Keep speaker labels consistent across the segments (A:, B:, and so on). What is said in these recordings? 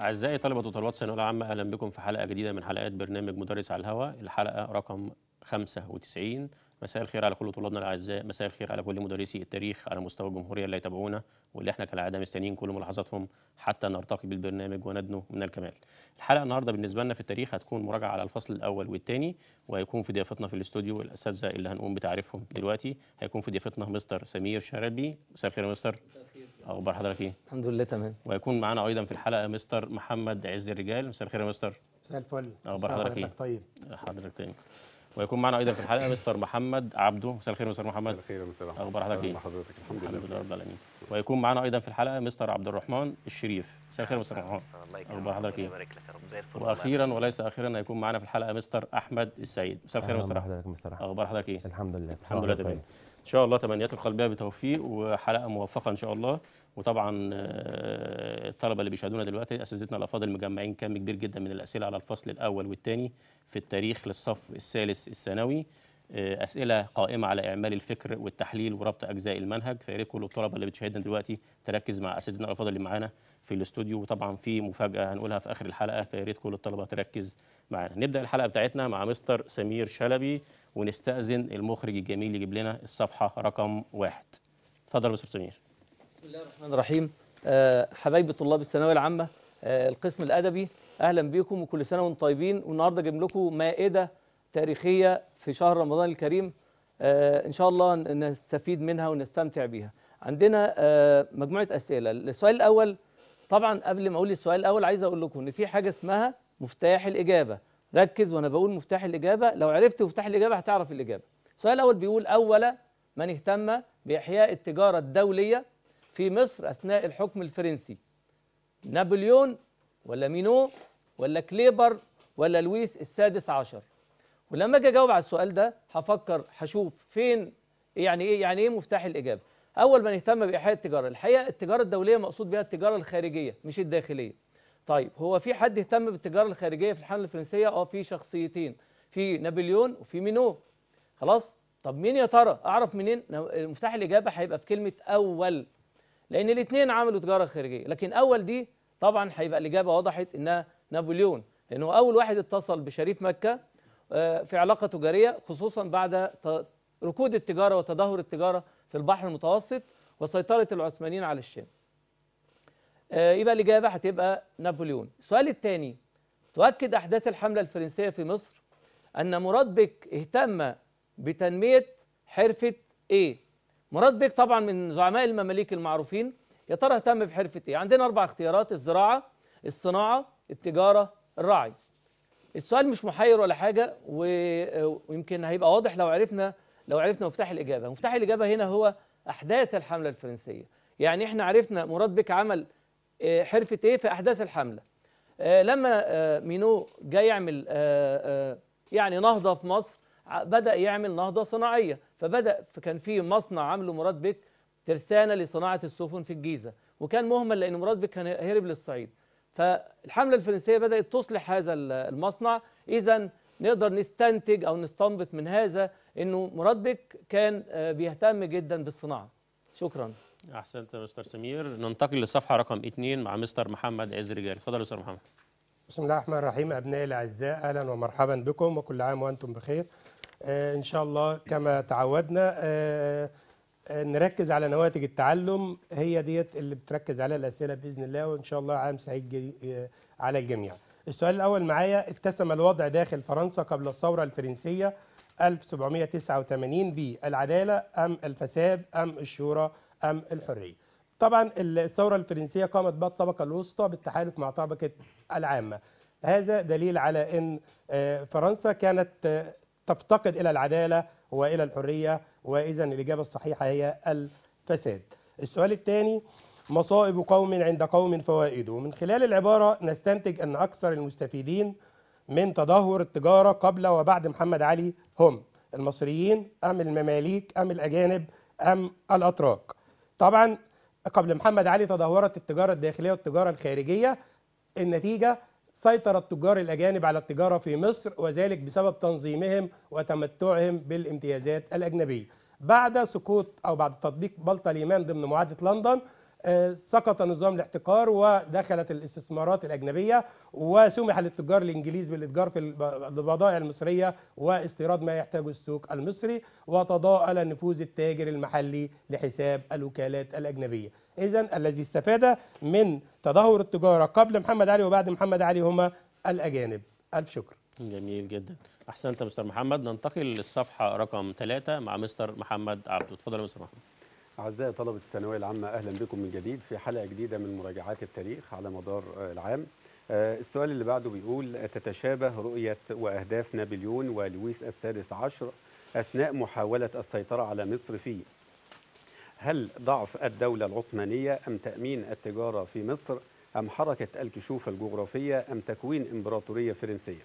A: أعزائي طلبة وطالبات الثانوية العامة أهلا بكم في حلقة جديدة من حلقات برنامج مدرس على الهواء الحلقة رقم 95 مساء الخير على كل طلابنا الأعزاء مساء الخير على كل مدرسي التاريخ على مستوى الجمهورية اللي يتابعونا واللي إحنا كالعادة مستنيين كل ملاحظاتهم حتى نرتقي بالبرنامج وندنو من الكمال. الحلقة النهاردة بالنسبة لنا في التاريخ هتكون مراجعة على الفصل الأول والثاني وهيكون في ضيافتنا في الاستوديو الأساتذة اللي هنقوم بتعريفهم دلوقتي. هيكون في ضيافتنا مستر سمير شربي مساء الخير يا مستر. أخبار حضرتك إيه؟
B: الحمد لله تمام.
A: ويكون معنا أيضا في الحلقة مستر محمد عز الرجال. مساء الخير يا مستر.
C: مساء الفل. مساء
A: حضرتك إيه؟
C: طيب.
A: حضرتك تاني. ويكون معنا أيضا في الحلقة مستر محمد عبده. مساء الخير مستر محمد.
D: خير يا مستر أحمد.
A: أخبار حضرتك إيه؟
D: بحضرتك. الحمد
A: الحمد
D: لله.
A: رب العالمين. ويكون معنا أيضا في الحلقة مستر عبد الرحمن الشريف. مساء الخير مستر محمد. أخبار حضرتك
E: والله.
A: وأخيرا وليس أخيرا هيكون معنا في الحلقة مستر أحمد السيد مساء الخير مستر أحمد.
F: حضرتك.
A: أخبار حضرتك إيه؟
F: الحمد لله.
A: الحمد لله تمام. إن شاء الله تمنيات القلبية بتوفيق وحلقة موفقة إن شاء الله. وطبعا آه، الطلبة اللي بيشاهدونا دلوقتي أساتذتنا الأفاضل مجمعين كم كبير جدا من الأسئلة على الفصل الأول والثاني في التاريخ للصف الثالث الثانوي. أسئلة قائمة على إعمال الفكر والتحليل وربط أجزاء المنهج. فيا ريت كل الطلبه اللي بتشاهدنا دلوقتي تركز مع أساتذتنا الأفاضل اللي معانا في الاستوديو. وطبعا في مفاجأة هنقولها في آخر الحلقة فيا ريت كل الطلبه تركز معانا. نبدأ الحلقة بتاعتنا مع مستر سمير شلبي ونستأذن المخرج الجميل يجيب لنا الصفحة رقم واحد. اتفضل مستر سمير.
B: بسم الله الرحمن الرحيم. آه، حبايبي طلاب الثانوية العامة آه، القسم الأدبي أهلا بيكم وكل سنة وأنتم طيبين. والنهاردة جايب لكم مائدة تاريخية في شهر رمضان الكريم آه، إن شاء الله نستفيد منها ونستمتع بيها. عندنا آه، مجموعة أسئلة. السؤال الأول طبعا قبل ما أقول السؤال الأول عايز أقول لكم إن في حاجة اسمها مفتاح الإجابة. ركز وأنا بقول مفتاح الإجابة. لو عرفت مفتاح الإجابة هتعرف الإجابة. السؤال الأول بيقول أول من اهتم بإحياء التجارة الدولية في مصر أثناء الحكم الفرنسي؟ نابليون ولا مينو ولا كليبر ولا لويس السادس عشر؟ ولما أجي أجاوب على السؤال ده هفكر هشوف فين يعني إيه يعني إيه مفتاح الإجابة؟ أول من اهتم بإحياء التجارة الحقيقة التجارة الدولية مقصود بها التجارة الخارجية مش الداخلية. طيب هو في حد اهتم بالتجارة الخارجية في الحملة الفرنسية؟ آه في شخصيتين في نابليون وفي مينو. خلاص؟ طب مين يا ترى؟ أعرف منين؟ مفتاح الإجابة هيبقى في كلمة أول لأن الاثنين عملوا تجارة خارجية. لكن أول دي طبعا هيبقى الإجابة وضحت إنها نابليون لأنه أول واحد اتصل بشريف مكة في علاقة تجارية خصوصا بعد ركود التجارة وتدهور التجارة في البحر المتوسط وسيطرة العثمانيين على الشام. آه، يبقى الإجابة هتبقى نابليون. السؤال الثاني تؤكد أحداث الحملة الفرنسية في مصر أن مراد بك اهتم بتنمية حرفة إيه مراد بك طبعا من زعماء المماليك المعروفين يا ترى اهتم بحرفة إيه عندنا أربع اختيارات الزراعة الصناعة التجارة الرعي. السؤال مش محير ولا حاجة ويمكن هيبقى واضح لو عرفنا لو عرفنا مفتاح الإجابة. مفتاح الإجابة هنا هو أحداث الحملة الفرنسية. يعني إحنا عرفنا مراد بك عمل آه، حرفة إيه في أحداث الحملة. آه، لما آه، مينو جاي يعمل يعني نهضة في مصر بدأ يعمل نهضة صناعية. فبدأ كان في مصنع عامله مراد بك ترسانة لصناعة السفن في الجيزة. وكان مهمل لأن مراد بك كان هرب للصعيد. فالحملة الفرنسية بدأت تصلح هذا ال- المصنع. إذا نقدر نستنتج أو نستنبط من هذا إنه مراد بك كان آه، بيهتم جدا بالصناعة. شكرا.
A: أحسنت يا مستر سمير. ننتقل للصفحة رقم اثنين مع مستر محمد عز الرجال اتفضل يا مستر محمد.
C: بسم الله الرحمن الرحيم. أبنائي الأعزاء أهلا ومرحبا بكم وكل عام وأنتم بخير. آه إن شاء الله كما تعودنا آه، نركز على نواتج التعلم هي ديت اللي بتركز على الأسئلة بإذن الله وإن شاء الله عام سعيد آه، على الجميع. السؤال الأول معايا اتسم الوضع داخل فرنسا قبل الثورة الفرنسية 1789 بالعداله أم الفساد أم الشورى أم الحرية؟ طبعا الثورة الفرنسية قامت بها الطبقه الوسطى بالتحالف مع طبقة العامة. هذا دليل على إن آه، فرنسا كانت آه، تفتقد إلى العدالة والى الحرية واذا الإجابة الصحيحة هي الفساد. السؤال الثاني مصائب قوم عند قوم فوائد. ومن خلال العبارة نستنتج أن أكثر المستفيدين من تدهور التجارة قبل وبعد محمد علي هم المصريين أم المماليك أم الأجانب أم الأتراك. طبعا قبل محمد علي تدهورت التجارة الداخلية والتجارة الخارجية النتيجة سيطر التجار الأجانب على التجارة في مصر وذلك بسبب تنظيمهم وتمتعهم بالامتيازات الأجنبية. بعد سقوط أو بعد تطبيق بلطة اليمان ضمن معاهده لندن سقط نظام الاحتكار ودخلت الاستثمارات الأجنبية وسمح للتجار الإنجليز بالإتجار في الب- البضائع المصرية واستيراد ما يحتاجه السوق المصري وتضاءل نفوذ التاجر المحلي لحساب الوكالات الأجنبية. إذا الذي استفاد من تدهور التجارة قبل محمد علي وبعد محمد علي هما الأجانب. ألف شكر.
A: جميل جدا. أحسنت يا مستر محمد. ننتقل للصفحة رقم ثلاثة مع مستر محمد عبده اتفضل يا مستر محمد.
D: أعزائي طلبة الثانوية العامة أهلا بكم من جديد في حلقة جديدة من مراجعات التاريخ على مدار آه، العام. آه، السؤال اللي بعده بيقول تتشابه رؤية وأهداف نابليون ولويس السادس عشر أثناء محاولة السيطرة على مصر في هل ضعف الدولة العثمانية أم تأمين التجارة في مصر أم حركة الكشوف الجغرافية أم تكوين إمبراطورية فرنسية؟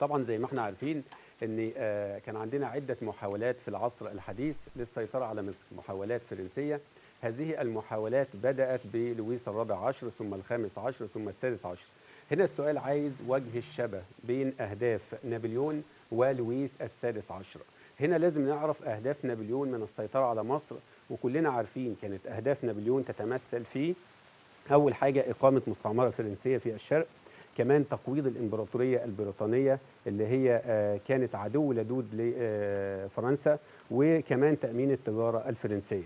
D: طبعا زي ما إحنا عارفين ان آه، كان عندنا عدة محاولات في العصر الحديث للسيطرة على مصر محاولات فرنسية. هذه المحاولات بدأت بلويس الرابع عشر ثم الخامس عشر ثم السادس عشر. هنا السؤال عايز وجه الشبه بين أهداف نابليون ولويس السادس عشر. هنا لازم نعرف أهداف نابليون من السيطرة على مصر وكلنا عارفين كانت أهداف نابليون تتمثل في أول حاجة إقامة مستعمرة فرنسية في الشرق كمان تقويض الإمبراطورية البريطانية اللي هي آه، كانت عدو لدود لفرنسا وكمان تأمين التجارة الفرنسية.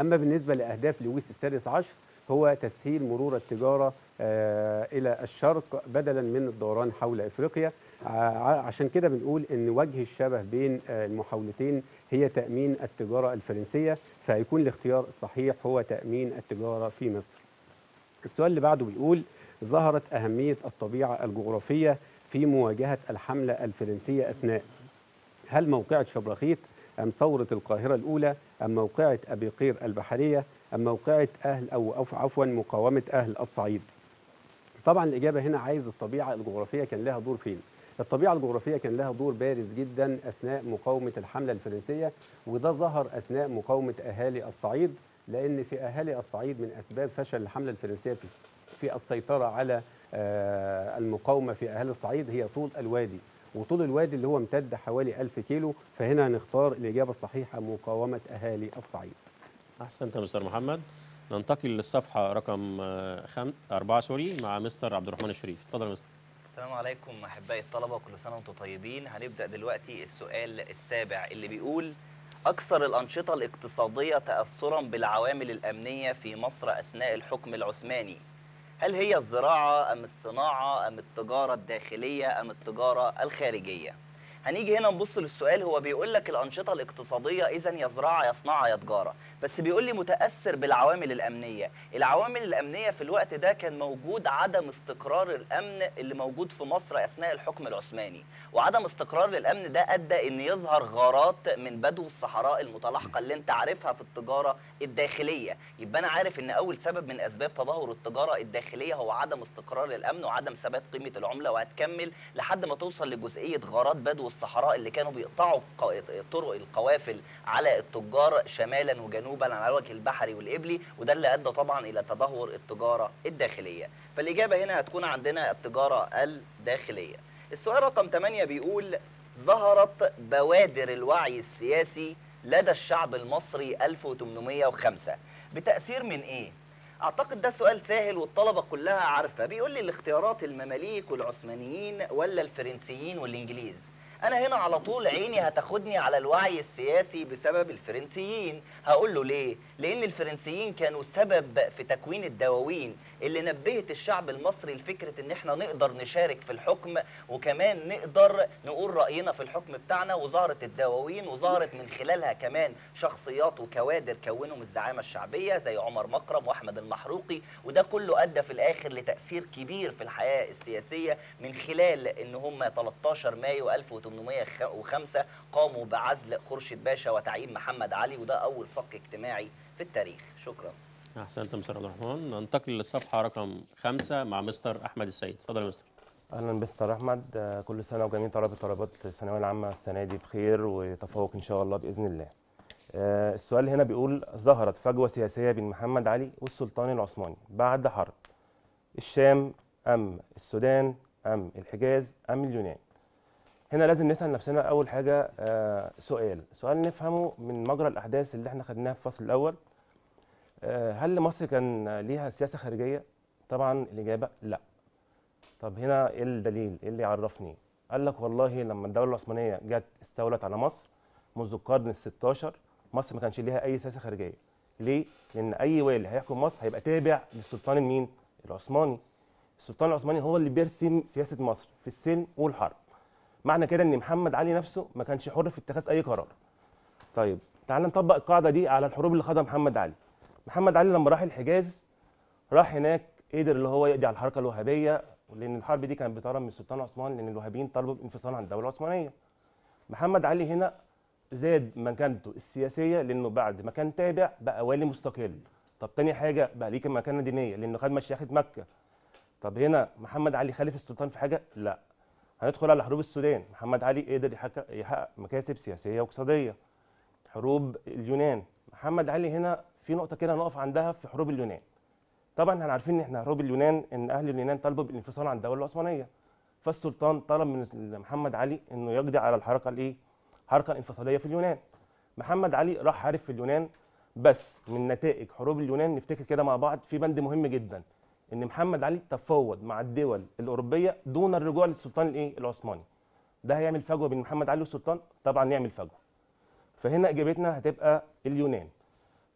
D: أما بالنسبة لأهداف لويس السادس عشر هو تسهيل مرور التجارة آه، إلى الشرق بدلا من الدوران حول إفريقيا عشان كده بنقول إن وجه الشبه بين آه، المحاولتين هي تأمين التجارة الفرنسية فهيكون الاختيار الصحيح هو تأمين التجارة في مصر. السؤال اللي بعده بيقول ظهرت أهمية الطبيعة الجغرافية في مواجهة الحملة الفرنسية أثناء. هل موقعة شبرخيت أم ثورة القاهرة الأولى أم موقعة أبي قير البحرية أم موقعة أهل أو عفوا مقاومة أهل الصعيد؟ طبعا الإجابة هنا عايز الطبيعة الجغرافية كان لها دور فين؟ الطبيعة الجغرافية كان لها دور بارز جدا أثناء مقاومة الحملة الفرنسية وده ظهر أثناء مقاومة أهالي الصعيد لأن في أهالي الصعيد من أسباب فشل الحملة الفرنسية في في السيطرة على آه، المقاومة في أهالي الصعيد هي طول الوادي. وطول الوادي اللي هو امتد حوالي 1000 كيلو فهنا هنختار الإجابة الصحيحة مقاومة أهالي الصعيد.
A: أحسنت يا مستر محمد. ننتقل للصفحة رقم آه، خم... أربعة sorry مع مستر عبد الرحمن الشريف. اتفضل يا مستر.
E: السلام عليكم أحبائي الطلبة كل سنة وأنتم طيبين. هنبدأ دلوقتي السؤال السابع اللي بيقول أكثر الأنشطة الاقتصادية تاثرا بالعوامل الأمنية في مصر أثناء الحكم العثماني؟ هل هي الزراعة أم الصناعة أم التجارة الداخلية أم التجارة الخارجية؟ هنيجي هنا نبص للسؤال هو بيقول لك الأنشطة الاقتصادية اذا صناعه يا تجاره بس بيقول لي متأثر بالعوامل الأمنية. العوامل الأمنية في الوقت ده كان موجود عدم استقرار الأمن اللي موجود في مصر أثناء الحكم العثماني. وعدم استقرار الأمن ده أدى إن يظهر غارات من بدو الصحراء المتلاحقة اللي أنت عارفها في التجارة الداخلية. يبقى أنا عارف إن أول سبب من أسباب تدهور التجارة الداخلية هو عدم استقرار الأمن وعدم ثبات قيمة العملة وهتكمل لحد ما توصل لجزئية غارات بدو الصحراء اللي كانوا بيقطعوا طرق القوافل على التجار شمالا وجنوبا على الوجه البحري والإبلي وده اللي أدى طبعا إلى تدهور التجارة الداخلية. فالإجابة هنا هتكون عندنا التجارة الداخلية. السؤال رقم 8 بيقول ظهرت بوادر الوعي السياسي لدى الشعب المصري 1805 بتأثير من إيه؟ أعتقد ده سؤال سهل والطلبة كلها عارفة. بيقول لي الاختيارات المماليك والعثمانيين ولا الفرنسيين والإنجليز. أنا هنا على طول عيني هتاخدني على الوعي السياسي بسبب الفرنسيين. هقول له ليه؟ لأن الفرنسيين كانوا سبب في تكوين الدواوين. اللي نبهت الشعب المصري لفكرة إن إحنا نقدر نشارك في الحكم وكمان نقدر نقول رأينا في الحكم بتاعنا وظهرت الدواوين وظهرت من خلالها كمان شخصيات وكوادر كونوا من الزعامة الشعبية زي عمر مكرم وأحمد المحروقي. وده كله أدى في الآخر لتأثير كبير في الحياة السياسية من خلال إن هم 13 مايو 1805 قاموا بعزل خورشيد باشا وتعيين محمد علي وده أول صك اجتماعي في التاريخ. شكرا.
A: احسنت مستر عبد الرحمن. ننتقل للصفحة رقم خمسة مع مستر أحمد السيد. اتفضل يا مستر.
F: أهلا مستر أحمد. آه، كل سنة وجميع طلبة طلبات الثانوية العامة السنة دي بخير وتفوق إن شاء الله بإذن الله. آه، السؤال هنا بيقول ظهرت فجوة سياسية بين محمد علي والسلطان العثماني بعد حرب. الشام أم السودان أم الحجاز أم اليونان؟ هنا لازم نسأل نفسنا أول حاجة آه، سؤال. سؤال نفهمه من مجرى الأحداث اللي إحنا خدناها في الفصل الأول. هل مصر كان ليها سياسة خارجية؟ طبعا الإجابة لا. طب هنا إيه الدليل؟ إيه اللي يعرفني قال لك والله لما الدولة العثمانية جت استولت على مصر منذ القرن ال16 مصر ما كانش ليها أي سياسة خارجية. ليه؟ لأن أي والي هيحكم مصر هيبقى تابع للسلطان المين العثماني. السلطان العثماني هو اللي بيرسم سياسة مصر في السلم والحرب. معنى كده إن محمد علي نفسه ما كانش حر في اتخاذ أي قرار. طيب تعال نطبق القاعدة دي على الحروب اللي خاضها محمد علي. محمد علي لما راح الحجاز راح هناك قدر اللي هو يقضي على الحركة الوهابية لأن الحرب دي كانت بتهرب من السلطان العثماني لأن الوهابيين طلبوا الانفصال عن الدولة العثمانية. محمد علي هنا زاد مكانته السياسية لأنه بعد ما كان تابع بقى والي مستقل. طب تاني حاجة بقى ليه مكانة دينية؟ لأنه خد مشيخة مكة. طب هنا محمد علي خالف السلطان في حاجة؟ لا. هندخل على حروب السودان. محمد علي قدر يحقق مكاسب سياسية واقتصادية. حروب اليونان. محمد علي هنا في نقطة كده نقف عندها في حروب اليونان. طبعا إحنا عارفين إن إحنا حروب اليونان إن أهل اليونان طلبوا بالانفصال عن الدولة العثمانية. فالسلطان طلب من محمد علي إنه يقضي على الحركة الإيه؟ الحركه الانفصاليه في اليونان. محمد علي راح حارب في اليونان بس من نتائج حروب اليونان نفتكر كده مع بعض في بند مهم جدا إن محمد علي تفاوض مع الدول الأوروبية دون الرجوع للسلطان الإيه؟ العثماني. ده هيعمل فجوة بين محمد علي والسلطان؟ طبعا يعمل فجوة. فهنا إجابتنا هتبقى اليونان.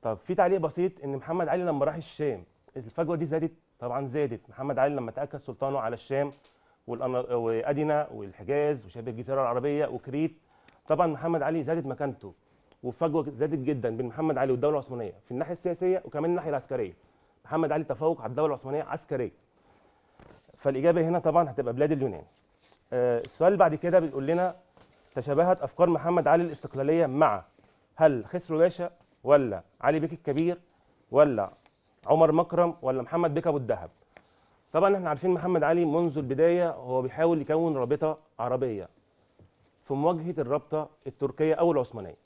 F: طب في تعليق بسيط إن محمد علي لما راح الشام الفجوة دي زادت؟ طبعا زادت. محمد علي لما تأكد سلطانه على الشام وادنا والحجاز وشبه الجزيرة العربية وكريت طبعا محمد علي زادت مكانته. وفجوة زادت جدا بين محمد علي والدولة العثمانية في الناحية السياسية وكمان الناحية العسكرية. محمد علي تفوق على الدولة العثمانية عسكريا. فالإجابة هنا طبعا هتبقى بلاد اليونان. آه، السؤال بعد كده بيقول لنا تشابهت أفكار محمد علي الاستقلالية مع هل خسرو باشا؟ ولا علي بيك الكبير ولا عمر مكرم ولا محمد بيك أبو الدهب؟ طبعا إحنا عارفين محمد علي منذ البداية هو بيحاول يكون رابطة عربية في مواجهة الرابطة التركية أو العثمانية.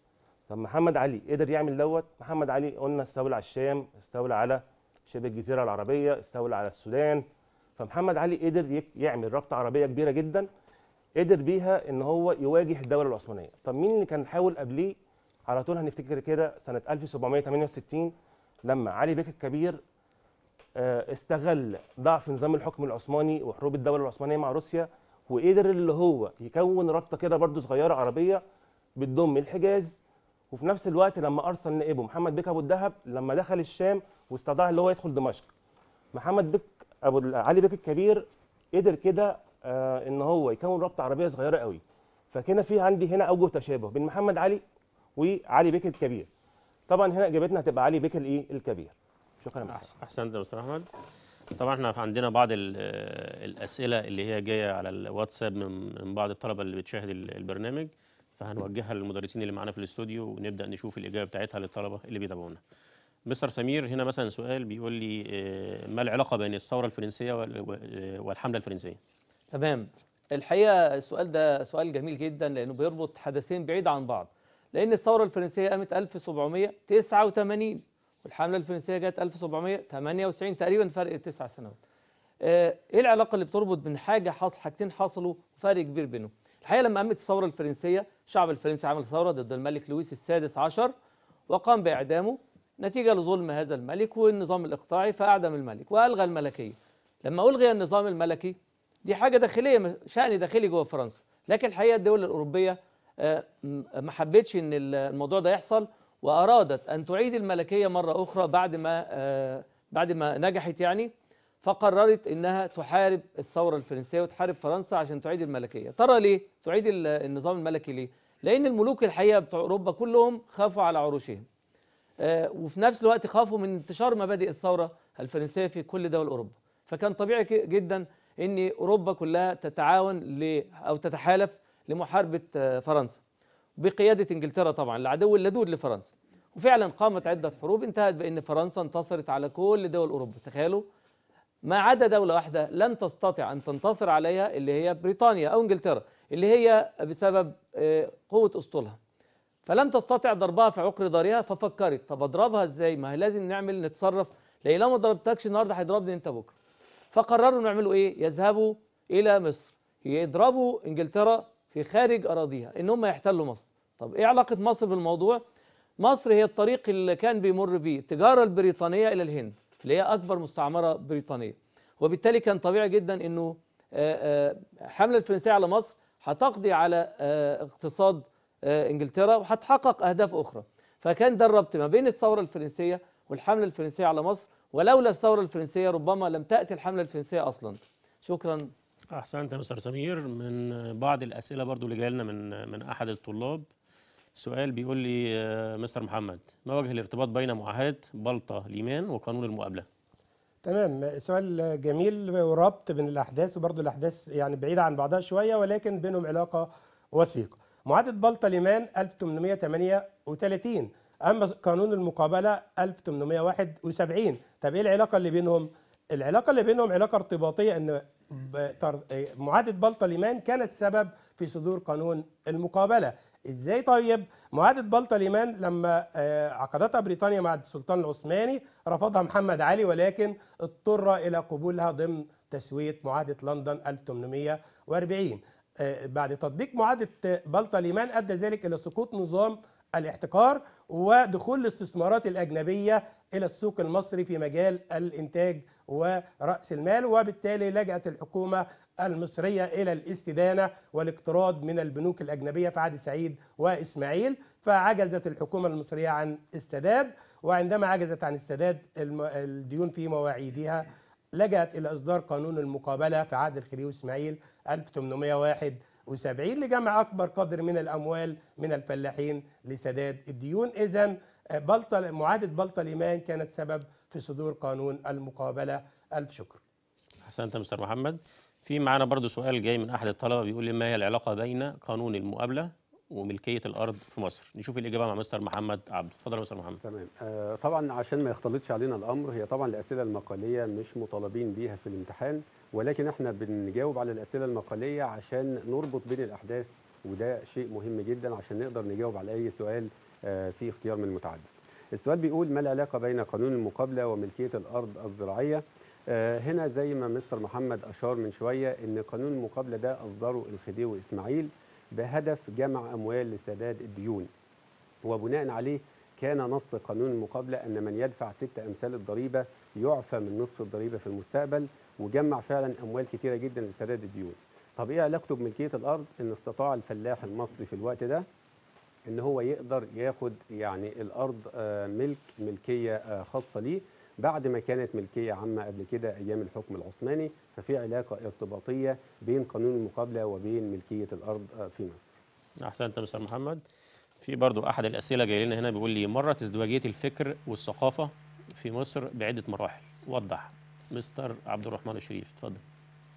F: طب محمد علي قدر يعمل دوت؟ محمد علي قلنا استولى على الشام استولى على شبه الجزيرة العربية استولى على السودان. فمحمد علي قدر يعمل رابطة عربية كبيرة جدا قدر بيها إن هو يواجه الدولة العثمانية. طب مين اللي كان حاول قبليه؟ على طول هنفتكر كده سنة 1768 لما علي بيك الكبير آه، استغل ضعف نظام الحكم العثماني وحروب الدولة العثمانية مع روسيا وقدر اللي هو يكون رابطة كده برضو صغيرة عربية بتضم الحجاز. وفي نفس الوقت لما أرسل نائبه محمد بيك أبو الدهب لما دخل الشام واستطاع اللي هو يدخل دمشق. محمد بيك أبو علي بيك الكبير قدر كده آه إن هو يكون رابطة عربية صغيرة قوي. فكده في عندي هنا أوجه تشابه بين محمد علي وعلي بيك الكبير. طبعا هنا إجابتنا هتبقى علي بيك الإيه؟ الكبير. شكرا
A: أحسنت يا دكتور أحمد. طبعا إحنا عندنا بعض ال- الأسئلة اللي هي جاية على الواتساب من من بعض الطلبة اللي بتشاهد ال- البرنامج فهنوجهها للمدرسين اللي معانا في الاستوديو ونبدأ نشوف الإجابة بتاعتها للطلبة اللي بيتابعونا. مستر سمير هنا مثلا سؤال بيقول لي آه، ما العلاقة بين الثورة الفرنسية وال- آه، والحملة الفرنسية؟
B: تمام. الحقيقة السؤال ده سؤال جميل جدا لأنه بيربط حدثين بعيد عن بعض. لأن الثورة الفرنسية قامت 1789 والحملة الفرنسية جت 1798 تقريبا فرق تسع سنوات. آه، إيه العلاقة اللي بتربط بين حاجة حصل حاجتين حصلوا وفرق كبير بينهم؟ الحقيقة لما قامت الثورة الفرنسية الشعب الفرنسي عمل ثورة ضد الملك لويس السادس عشر وقام بإعدامه نتيجة لظلم هذا الملك والنظام الإقطاعي فأعدم الملك وألغى الملكية. لما ألغي النظام الملكي دي حاجة داخلية شأن داخلي جوه فرنسا. لكن الحقيقة الدول الأوروبية م- ما حبتش إن ال- الموضوع ده يحصل وأرادت أن تعيد الملكية مرة أخرى بعد ما آه، بعد ما نجحت يعني فقررت إنها تحارب الثورة الفرنسية وتحارب فرنسا عشان تعيد الملكية. ترى ليه؟ تعيد ال- النظام الملكي ليه؟ لأن الملوك الحقيقة بتوع أوروبا كلهم خافوا على عروشهم. آه، وفي نفس الوقت خافوا من انتشار مبادئ الثورة الفرنسية في كل دول أوروبا. فكان طبيعي جدا إن أوروبا كلها تتعاون أو تتحالف لمحاربة آه، فرنسا. بقيادة إنجلترا طبعا العدو اللدود لفرنسا. وفعلا قامت عدة حروب انتهت بإن فرنسا انتصرت على كل دول أوروبا. تخيلوا؟ ما عدا دولة واحدة لن تستطيع أن تنتصر عليها اللي هي بريطانيا أو إنجلترا اللي هي بسبب آه، قوة أسطولها. فلم تستطع ضربها في عقر دارها ففكرت. طب أضربها إزاي؟ ما لازم نعمل نتصرف. لأن لو ما ضربتكش النهارده هيضربني أنت بكرة. فقرروا انه يعملوا إيه؟ يذهبوا إلى مصر. يضربوا إنجلترا في خارج أراضيها إن هم يحتلوا مصر. طب إيه علاقة مصر بالموضوع؟ مصر هي الطريق اللي كان بيمر بيه التجارة البريطانية إلى الهند اللي هي أكبر مستعمرة بريطانية. وبالتالي كان طبيعي جدا إنه آه، الحمله الفرنسية على مصر هتقضي على اقتصاد إنجلترا وهتحقق أهداف أخرى. فكان ده الربط ما بين الثورة الفرنسية والحملة الفرنسية على مصر ولولا الثورة الفرنسية ربما لم تأتي الحملة الفرنسية أصلا. شكرا.
A: أحسنت يا مستر سمير. من بعض الأسئلة برضو اللي جاية لنا من من أحد الطلاب. سؤال بيقول لي آه، مستر محمد ما وجه الارتباط بين معاهدة بلطة ليمان وقانون المقابلة؟
C: تمام. سؤال جميل وربط بين الأحداث وبرضه الأحداث يعني بعيدة عن بعضها شوية ولكن بينهم علاقة وثيقة. معاهدة بلطة ليمان 1838 أما قانون المقابلة 1871 طب إيه العلاقة اللي بينهم؟ العلاقة اللي بينهم علاقة ارتباطية إن معاهده بلطة ليمان كانت سبب في صدور قانون المقابلة. إزاي طيب؟ معاهده بلطة ليمان لما آه، عقدتها بريطانيا مع السلطان العثماني رفضها محمد علي ولكن اضطر إلى قبولها ضمن تسوية معاهده لندن 1840 آه، بعد تطبيق معاهده بلطة ليمان أدى ذلك إلى سقوط نظام الاحتكار ودخول الاستثمارات الأجنبية إلى السوق المصري في مجال الإنتاج ورأس المال وبالتالي لجأت الحكومة المصرية إلى الاستدانة والاقتراض من البنوك الأجنبية في عهد سعيد وإسماعيل. فعجزت الحكومة المصرية عن السداد وعندما عجزت عن السداد الديون في مواعيدها لجأت إلى إصدار قانون المقابلة في عهد الخديوي إسماعيل 1871 لجمع أكبر قدر من الأموال من الفلاحين لسداد الديون. إذا بلطة معاهدة بلطة الإيمان كانت سبب في صدور قانون المقابلة. ألف شكر.
A: أحسنت يا مستر محمد. في معانا برضو سؤال جاي من أحد الطلبة بيقول لي ما هي العلاقة بين قانون المقابلة وملكية الأرض في مصر؟ نشوف الإجابة مع مستر محمد عبده. اتفضل يا مستر محمد.
D: تمام. آه طبعا عشان ما يختلطش علينا الأمر هي طبعا الأسئلة المقالية مش مطالبين بيها في الامتحان ولكن إحنا بنجاوب على الأسئلة المقالية عشان نربط بين الأحداث وده شيء مهم جدا عشان نقدر نجاوب على أي سؤال آه فيه اختيار من المتعدد. السؤال بيقول ما العلاقة بين قانون المقابلة وملكية الأرض الزراعية؟ آه هنا زي ما مستر محمد أشار من شوية إن قانون المقابلة ده أصدره الخديوي إسماعيل بهدف جمع أموال لسداد الديون. وبناء عليه كان نص قانون المقابلة أن من يدفع ست أمثال الضريبة يعفى من نصف الضريبة في المستقبل وجمع فعلا أموال كتيرة جدا لسداد الديون. طب إيه علاقته بملكية الأرض؟ إن استطاع الفلاح المصري في الوقت ده إن هو يقدر ياخد يعني الأرض آه، ملك ملكية آه، خاصة ليه. بعد ما كانت ملكية عامة قبل كده أيام الحكم العثماني ففي علاقة ارتباطية بين قانون المقابلة وبين ملكية الأرض آه، في مصر.
A: أحسنت يا مستر محمد. في برضو أحد الأسئلة جاي لنا هنا بيقول لي مرت ازدواجية الفكر والثقافة في مصر بعدة مراحل. وضح. مستر عبد الرحمن الشريف اتفضل.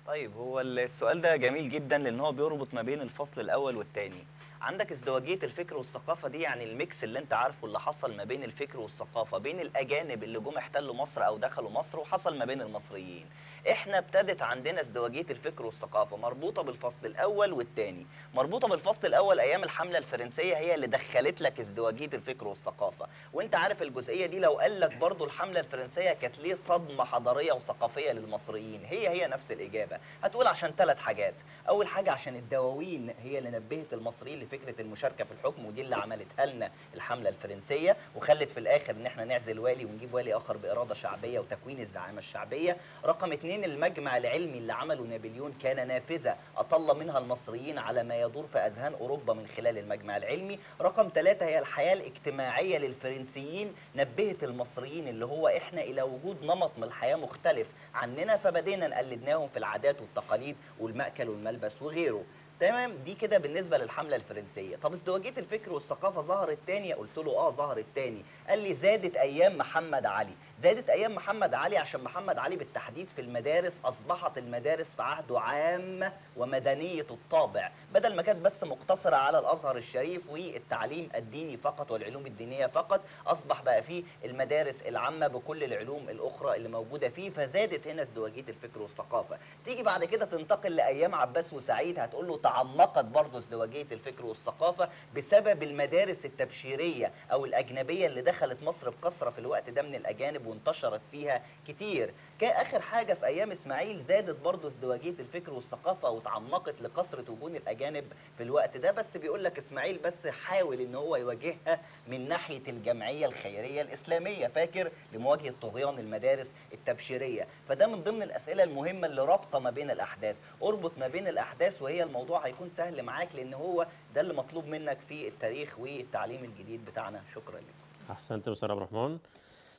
E: طيب هو السؤال ده جميل جدا لأن هو بيربط ما بين الفصل الأول والثاني عندك ازدواجية الفكر والثقافة دي يعني الميكس اللي أنت عارفه اللي حصل ما بين الفكر والثقافة بين الأجانب اللي جم احتلوا مصر أو دخلوا مصر وحصل ما بين المصريين. إحنا ابتدت عندنا ازدواجية الفكر والثقافة مربوطة بالفصل الأول والثاني مربوطة بالفصل الأول أيام الحملة الفرنسية هي اللي دخلت لك ازدواجية الفكر والثقافة. وانت عارف الجزئية دي لو قال لك برضو الحملة الفرنسية كانت ليه صدمة حضارية وثقافية للمصريين. هي هي نفس الإجابة. هتقول عشان ثلاث حاجات. أول حاجة عشان الدواوين هي اللي نبهت المصريين لفكرة المشاركة في الحكم ودي اللي عملتها لنا الحملة الفرنسية. وخلت في الآخر إن إحنا نعزل والي ونجيب والي آخر بإرادة شعبية وتكوين الزعامة الشعبية. رقم اثنين المجمع العلمي اللي عمله نابليون كان نافذة؟ أطل منها المصريين على ما يدور في أذهان أوروبا من خلال المجمع العلمي. رقم ثلاثة هي الحياة الاجتماعية للفرنسيين نبهت المصريين اللي هو إحنا إلى وجود نمط من الحياة مختلف عننا فبدينا نقلدناهم في العادات والتقاليد والمأكل والملبس وغيره. تمام؟ دي كده بالنسبة للحملة الفرنسية. طب ازدواجية الفكر والثقافة ظهرت تاني؟ قلت له آه ظهرت تاني. قال لي زادت أيام محمد علي. زادت أيام محمد علي عشان محمد علي بالتحديد في المدارس أصبحت المدارس في عهده عامة ومدنية الطابع. بدل ما كانت بس مقتصرة على الأزهر الشريف والتعليم الديني فقط والعلوم الدينية فقط أصبح بقى فيه المدارس العامة بكل العلوم الأخرى اللي موجودة فيه فزادت هنا ازدواجية الفكر والثقافة. تيجي بعد كده تنتقل لأيام عباس وسعيد هتقول له تعمقت برضه ازدواجية الفكر والثقافة بسبب المدارس التبشيرية أو الأجنبية اللي دخلت مصر بكثرة في الوقت ده من الأجانب وانتشرت فيها كتير. كان اخر حاجة في أيام إسماعيل زادت برضه ازدواجية الفكر والثقافة وتعمقت لكثرة وجود الأجانب في الوقت ده. بس بيقول لك إسماعيل بس حاول إن هو يواجهها من ناحية الجمعية الخيرية الإسلامية فاكر؟ لمواجهة طغيان المدارس التبشيرية. فده من ضمن الأسئلة المهمة اللي رابطة ما بين الأحداث. أربط ما بين الأحداث وهي الموضوع هيكون سهل معاك لأن هو ده اللي مطلوب منك في التاريخ والتعليم الجديد بتاعنا. شكرا لك
A: أحسنت يا مستر عبد الرحمن.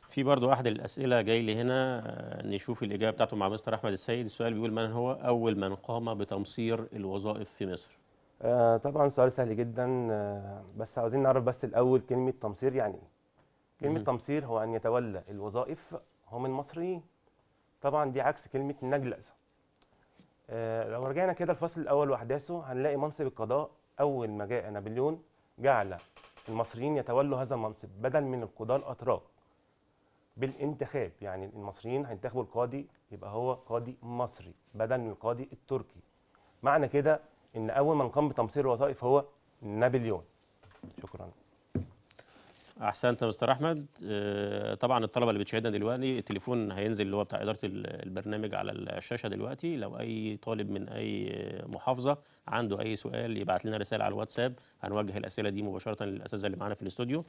A: في برضو واحد الأسئلة جاي لي هنا آه، نشوف الإجابة بتاعته مع مستر أحمد السيد. السؤال بيقول من هو أول من قام بتمصير الوظائف في مصر؟
F: آه طبعا سؤال سهل جدا آه بس عاوزين نعرف بس الأول كلمة تمصير يعني إيه؟
A: كلمة.
F: تمصير هو أن يتولى الوظائف هم المصريين طبعا دي عكس كلمة نجلس آه لو رجعنا كده الفصل الأول وأحداثه هنلاقي منصب القضاء أول ما جاء نابليون جعل المصريين يتولوا هذا المنصب بدل من القضاة الأتراك بالانتخاب يعني المصريين هينتخبوا القاضي يبقى هو قاضي مصري بدل من القاضي التركي. معنى كده إن أول من قام بتمصير الوظائف هو نابليون شكرا.
A: أحسنت يا مستر أحمد. آه، طبعا الطلبة اللي بتشاهدنا دلوقتي التليفون هينزل اللي هو بتاع إدارة ال- البرنامج على الشاشة دلوقتي. لو أي طالب من أي محافظة عنده أي سؤال يبعت لنا رسالة على الواتساب. هنوجه الأسئلة دي مباشرة للأساتذة اللي معانا في الاستوديو.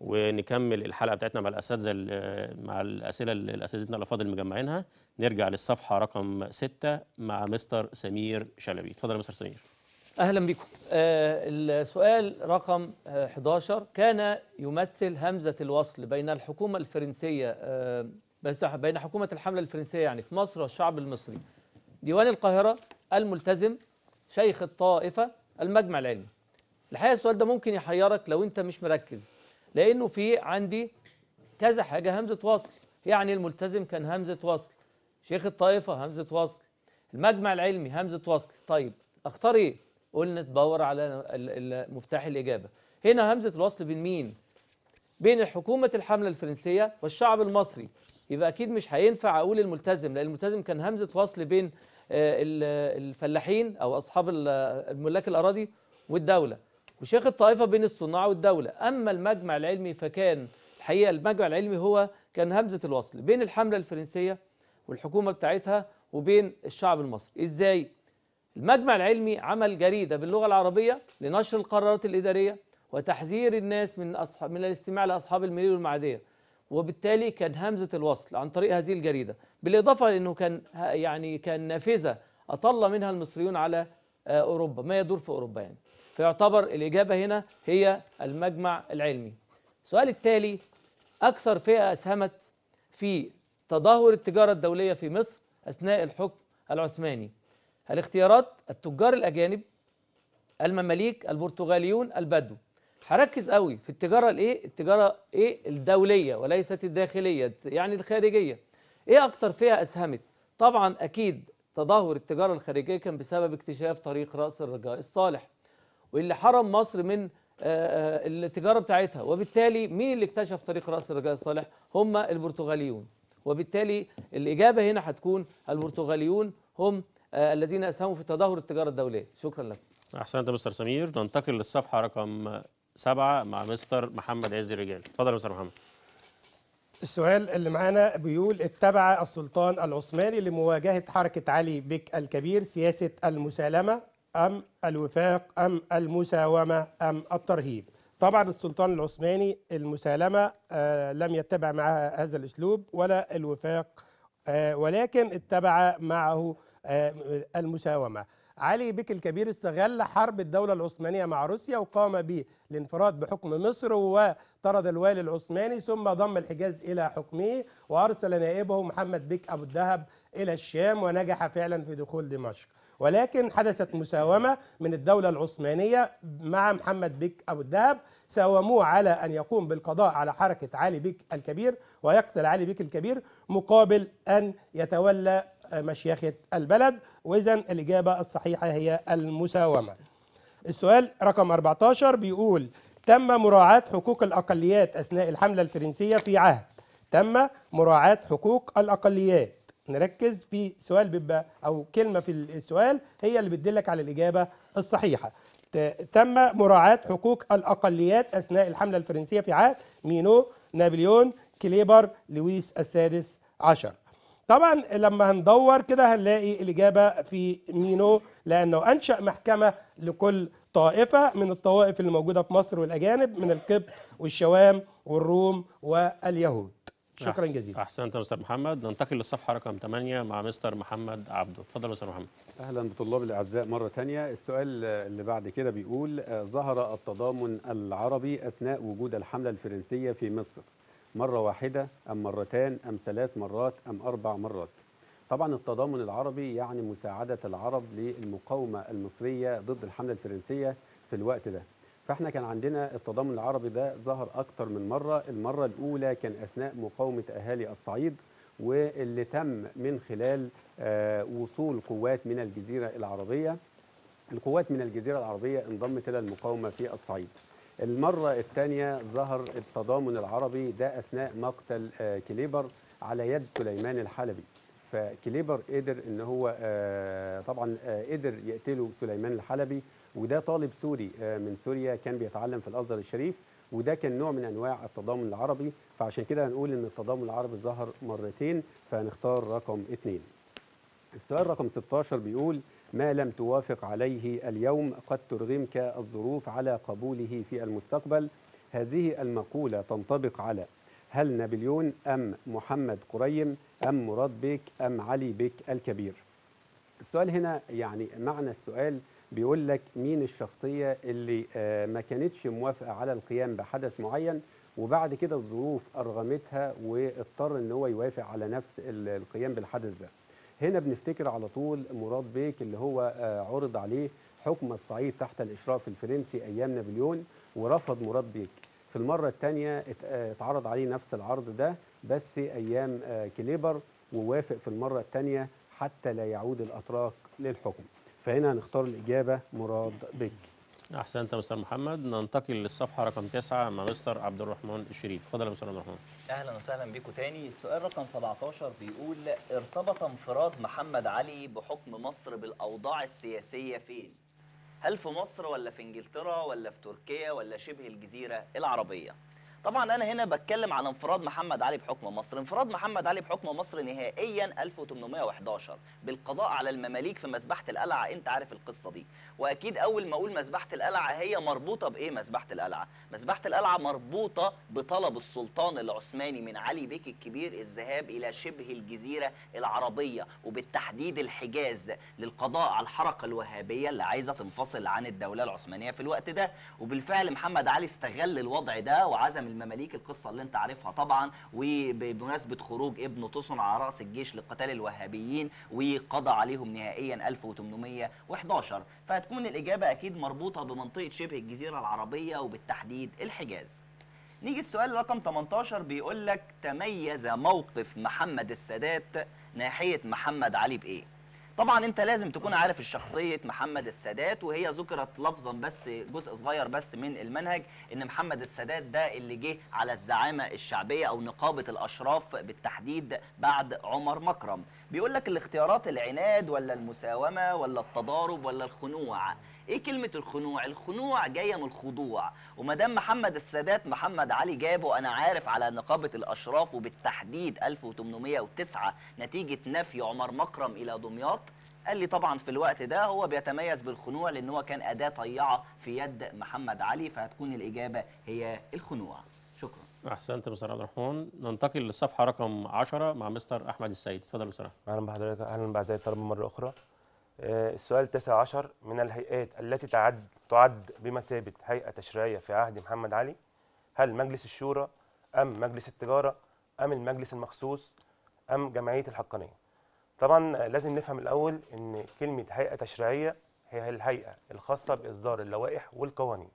A: ونكمل الحلقة بتاعتنا مع الأساتذة ال- مع الأسئلة اللي الأساتذتنا الأفاضل مجمعينها. نرجع للصفحة رقم 6 مع مستر سمير شلبي. اتفضل يا مستر سمير.
B: أهلا بكم. آه السؤال رقم آه 11 كان يمثل همزة الوصل بين الحكومة الفرنسية آه بين حكومة الحملة الفرنسية يعني في مصر والشعب المصري. ديوان القاهرة الملتزم شيخ الطائفة المجمع العلمي. الحقيقة السؤال ده ممكن يحيرك لو أنت مش مركز لأنه في عندي كذا حاجة. همزة وصل. يعني الملتزم كان همزة وصل. شيخ الطائفة همزة وصل. المجمع العلمي همزة وصل. طيب أختار إيه؟ قلنا تدور على مفتاح الإجابة. هنا همزة الوصل بين مين؟ بين حكومة الحملة الفرنسية والشعب المصري. يبقى أكيد مش هينفع أقول الملتزم لأن الملتزم كان همزة وصل بين آه، ال- الفلاحين أو أصحاب ال- الملاك الأراضي والدولة. وشيخ الطائفة بين الصناع والدولة. أما المجمع العلمي فكان الحقيقة المجمع العلمي هو كان همزة الوصل بين الحملة الفرنسية والحكومة بتاعتها وبين الشعب المصري. إزاي؟ المجمع العلمي عمل جريدة باللغة العربية لنشر القرارات الإدارية وتحذير الناس من أصحاب من الاستماع لأصحاب الميل والمعديه وبالتالي كان همزة الوصل عن طريق هذه الجريدة. بالإضافة لأنه كان يعني كان نافذة أطل منها المصريون على آه، أوروبا ما يدور في أوروبا يعني. فيعتبر الإجابة هنا هي المجمع العلمي. السؤال التالي أكثر فئة أسهمت في تدهور التجارة الدولية في مصر أثناء الحكم العثماني. الاختيارات التجار الأجانب المماليك البرتغاليون البدو. هركز قوي في التجارة الإيه؟ التجارة إيه؟ الدولية وليست الداخلية يعني الخارجية. إيه أكتر فئة أسهمت؟ طبعا أكيد تدهور التجارة الخارجية كان بسبب اكتشاف طريق رأس الرجاء الصالح. واللي حرم مصر من آه، آه، التجارة بتاعتها. وبالتالي مين اللي اكتشف طريق رأس الرجاء الصالح؟ هم البرتغاليون. وبالتالي الإجابة هنا هتكون البرتغاليون هم الذين أسهموا في تدهور التجارة الدولية. شكرا لكم
A: أحسنت يا مستر سمير. ننتقل للصفحة رقم سبعة مع مستر محمد عز الرجال. اتفضل يا مستر محمد.
C: السؤال اللي معانا بيقول اتبع السلطان العثماني لمواجهة حركة علي بك الكبير سياسة المسالمة أم الوفاق أم المساومة أم الترهيب؟ طبعا السلطان العثماني المسالمة آه لم يتبع معها هذا الأسلوب ولا الوفاق آه ولكن اتبع معه آه المساومة. علي بك الكبير استغل حرب الدولة العثمانية مع روسيا وقام بالانفراد بحكم مصر وطرد الوالي العثماني ثم ضم الحجاز إلى حكمه وأرسل نائبه محمد بك أبو الدهب إلى الشام ونجح فعلا في دخول دمشق. ولكن حدثت مساومة من الدولة العثمانية مع محمد بك أبو الدهب. ساوموه على أن يقوم بالقضاء على حركة علي بك الكبير ويقتل علي بك الكبير مقابل أن يتولى مشيخة البلد. وإذا الإجابة الصحيحة هي المساومة. السؤال رقم 14 بيقول تم مراعاة حقوق الأقليات أثناء الحملة الفرنسية في عهد؟ تم مراعاة حقوق الأقليات. نركز في سؤال بيبقى أو كلمة في السؤال هي اللي بتدلك على الإجابة الصحيحة. تم مراعاة حقوق الأقليات أثناء الحملة الفرنسية في عهد؟ مينو نابليون كليبر لويس السادس عشر. طبعا لما هندور كده هنلاقي الإجابة في مينو لأنه أنشأ محكمة لكل طائفة من الطوائف اللي موجودة في مصر والأجانب من القبط والشوام والروم واليهود. شكرا
A: أحس-
C: جزيلا.
A: أحسنت يا مستر محمد. ننتقل للصفحة رقم 8 مع مستر محمد عبده. اتفضل يا مستر محمد.
D: أهلا بطلاب الأعزاء مرة تانية. السؤال اللي بعد كده بيقول آه، ظهر التضامن العربي أثناء وجود الحملة الفرنسية في مصر. مرة واحدة أم مرتان أم ثلاث مرات أم أربع مرات. طبعا التضامن العربي يعني مساعدة العرب للمقاومة المصرية ضد الحملة الفرنسية في الوقت ده. فإحنا كان عندنا التضامن العربي ده ظهر أكتر من مرة. المرة الأولى كان أثناء مقاومة أهالي الصعيد واللي تم من خلال آه، وصول قوات من الجزيرة العربية. القوات من الجزيرة العربية انضمت إلى المقاومة في الصعيد. المرة الثانية ظهر التضامن العربي ده أثناء مقتل آه، كليبر على يد سليمان الحلبي. فكليبر قدر إن هو آه، طبعا آه، قدر يقتله سليمان الحلبي وده طالب سوري من سوريا كان بيتعلم في الأزهر الشريف وده كان نوع من أنواع التضامن العربي. فعشان كده هنقول إن التضامن العربي ظهر مرتين فهنختار رقم اثنين السؤال رقم 16 بيقول ما لم توافق عليه اليوم قد ترغمك الظروف على قبوله في المستقبل. هذه المقولة تنطبق على هل نابليون أم محمد قريم أم مراد بيك أم علي بيك الكبير؟ السؤال هنا يعني معنى السؤال بيقول لك مين الشخصية اللي آه، ما كانتش موافقة على القيام بحدث معين وبعد كده الظروف أرغمتها واضطر إن هو يوافق على نفس ال- القيام بالحدث ده. هنا بنفتكر على طول مراد بيك اللي هو آه، عرض عليه حكم الصعيد تحت الإشراف الفرنسي أيام نابليون ورفض مراد بيك. في المرة الثانية اتعرض عليه نفس العرض ده بس أيام آه، كليبر ووافق في المرة الثانية حتى لا يعود الأتراك للحكم. فهنا هنختار الإجابة مراد بيك.
A: احسنت يا مستر محمد. ننتقل للصفحة رقم 9 مع مستر عبد الرحمن الشريف. اتفضل يا مستر عبد الرحمن
E: أهلا وسهلا بيكم تاني. السؤال رقم 17 بيقول ارتبط انفراد محمد علي بحكم مصر بالأوضاع السياسية فين؟ هل في مصر ولا في إنجلترا ولا في تركيا ولا شبه الجزيرة العربية؟ طبعا أنا هنا بتكلم عن انفراد محمد علي بحكم مصر. انفراد محمد علي بحكم مصر نهائيا 1811 بالقضاء على المماليك في مذبحه القلعة. أنت عارف القصة دي. وأكيد أول ما أقول مذبحه القلعة هي مربوطة بإيه مذبحه القلعة؟ مذبحه القلعة مربوطة بطلب السلطان العثماني من علي بيك الكبير الذهاب إلى شبه الجزيرة العربية وبالتحديد الحجاز للقضاء على الحركة الوهابية اللي عايزة تنفصل عن الدولة العثمانية في الوقت ده. وبالفعل محمد علي استغل الوضع ده وعزم المماليك القصة اللي انت عارفها طبعا وبمناسبة خروج ابنه تصن على رأس الجيش لقتال الوهابيين وقضى عليهم نهائيا 1811 فهتكون الإجابة أكيد مربوطة بمنطقة شبه الجزيرة العربية وبالتحديد الحجاز. نيجي السؤال رقم 18 بيقول لك تميز موقف محمد السادات ناحية محمد علي بإيه؟ طبعا أنت لازم تكون عارف الشخصية محمد السادات وهي ذكرت لفظا بس جزء صغير بس من المنهج إن محمد السادات ده اللي جه على الزعامة الشعبية أو نقابة الأشراف بالتحديد بعد عمر مكرم. بيقول لك الاختيارات العناد ولا المساومة ولا التضارب ولا الخنوع. إيه كلمة الخنوع؟ الخنوع جاية من الخضوع. وما دام محمد السادات محمد علي جابه أنا عارف على نقابة الأشراف وبالتحديد 1809 نتيجة نفي عمر مكرم إلى دمياط. قال لي طبعا في الوقت ده هو بيتميز بالخنوع لأن هو كان أداة طيعة في يد محمد علي فهتكون الإجابة هي الخنوع. شكرا.
A: أحسنت يا مستر عبد الرحمن. ننتقل للصفحة رقم 10 مع مستر أحمد السيد. اتفضل يا مستر.
F: أهلا بحضرتك. أهلا باعزائي الطلبه مره أخرى. السؤال التاسع عشر من الهيئات التي تعد تعد بمثابة هيئة تشريعية في عهد محمد علي هل مجلس الشورى أم مجلس التجارة أم المجلس المخصوص أم جمعية الحقانية؟ طبعا آه، لازم نفهم الأول إن كلمة هيئة تشريعية هي الهيئة الخاصة بإصدار اللوائح والقوانين.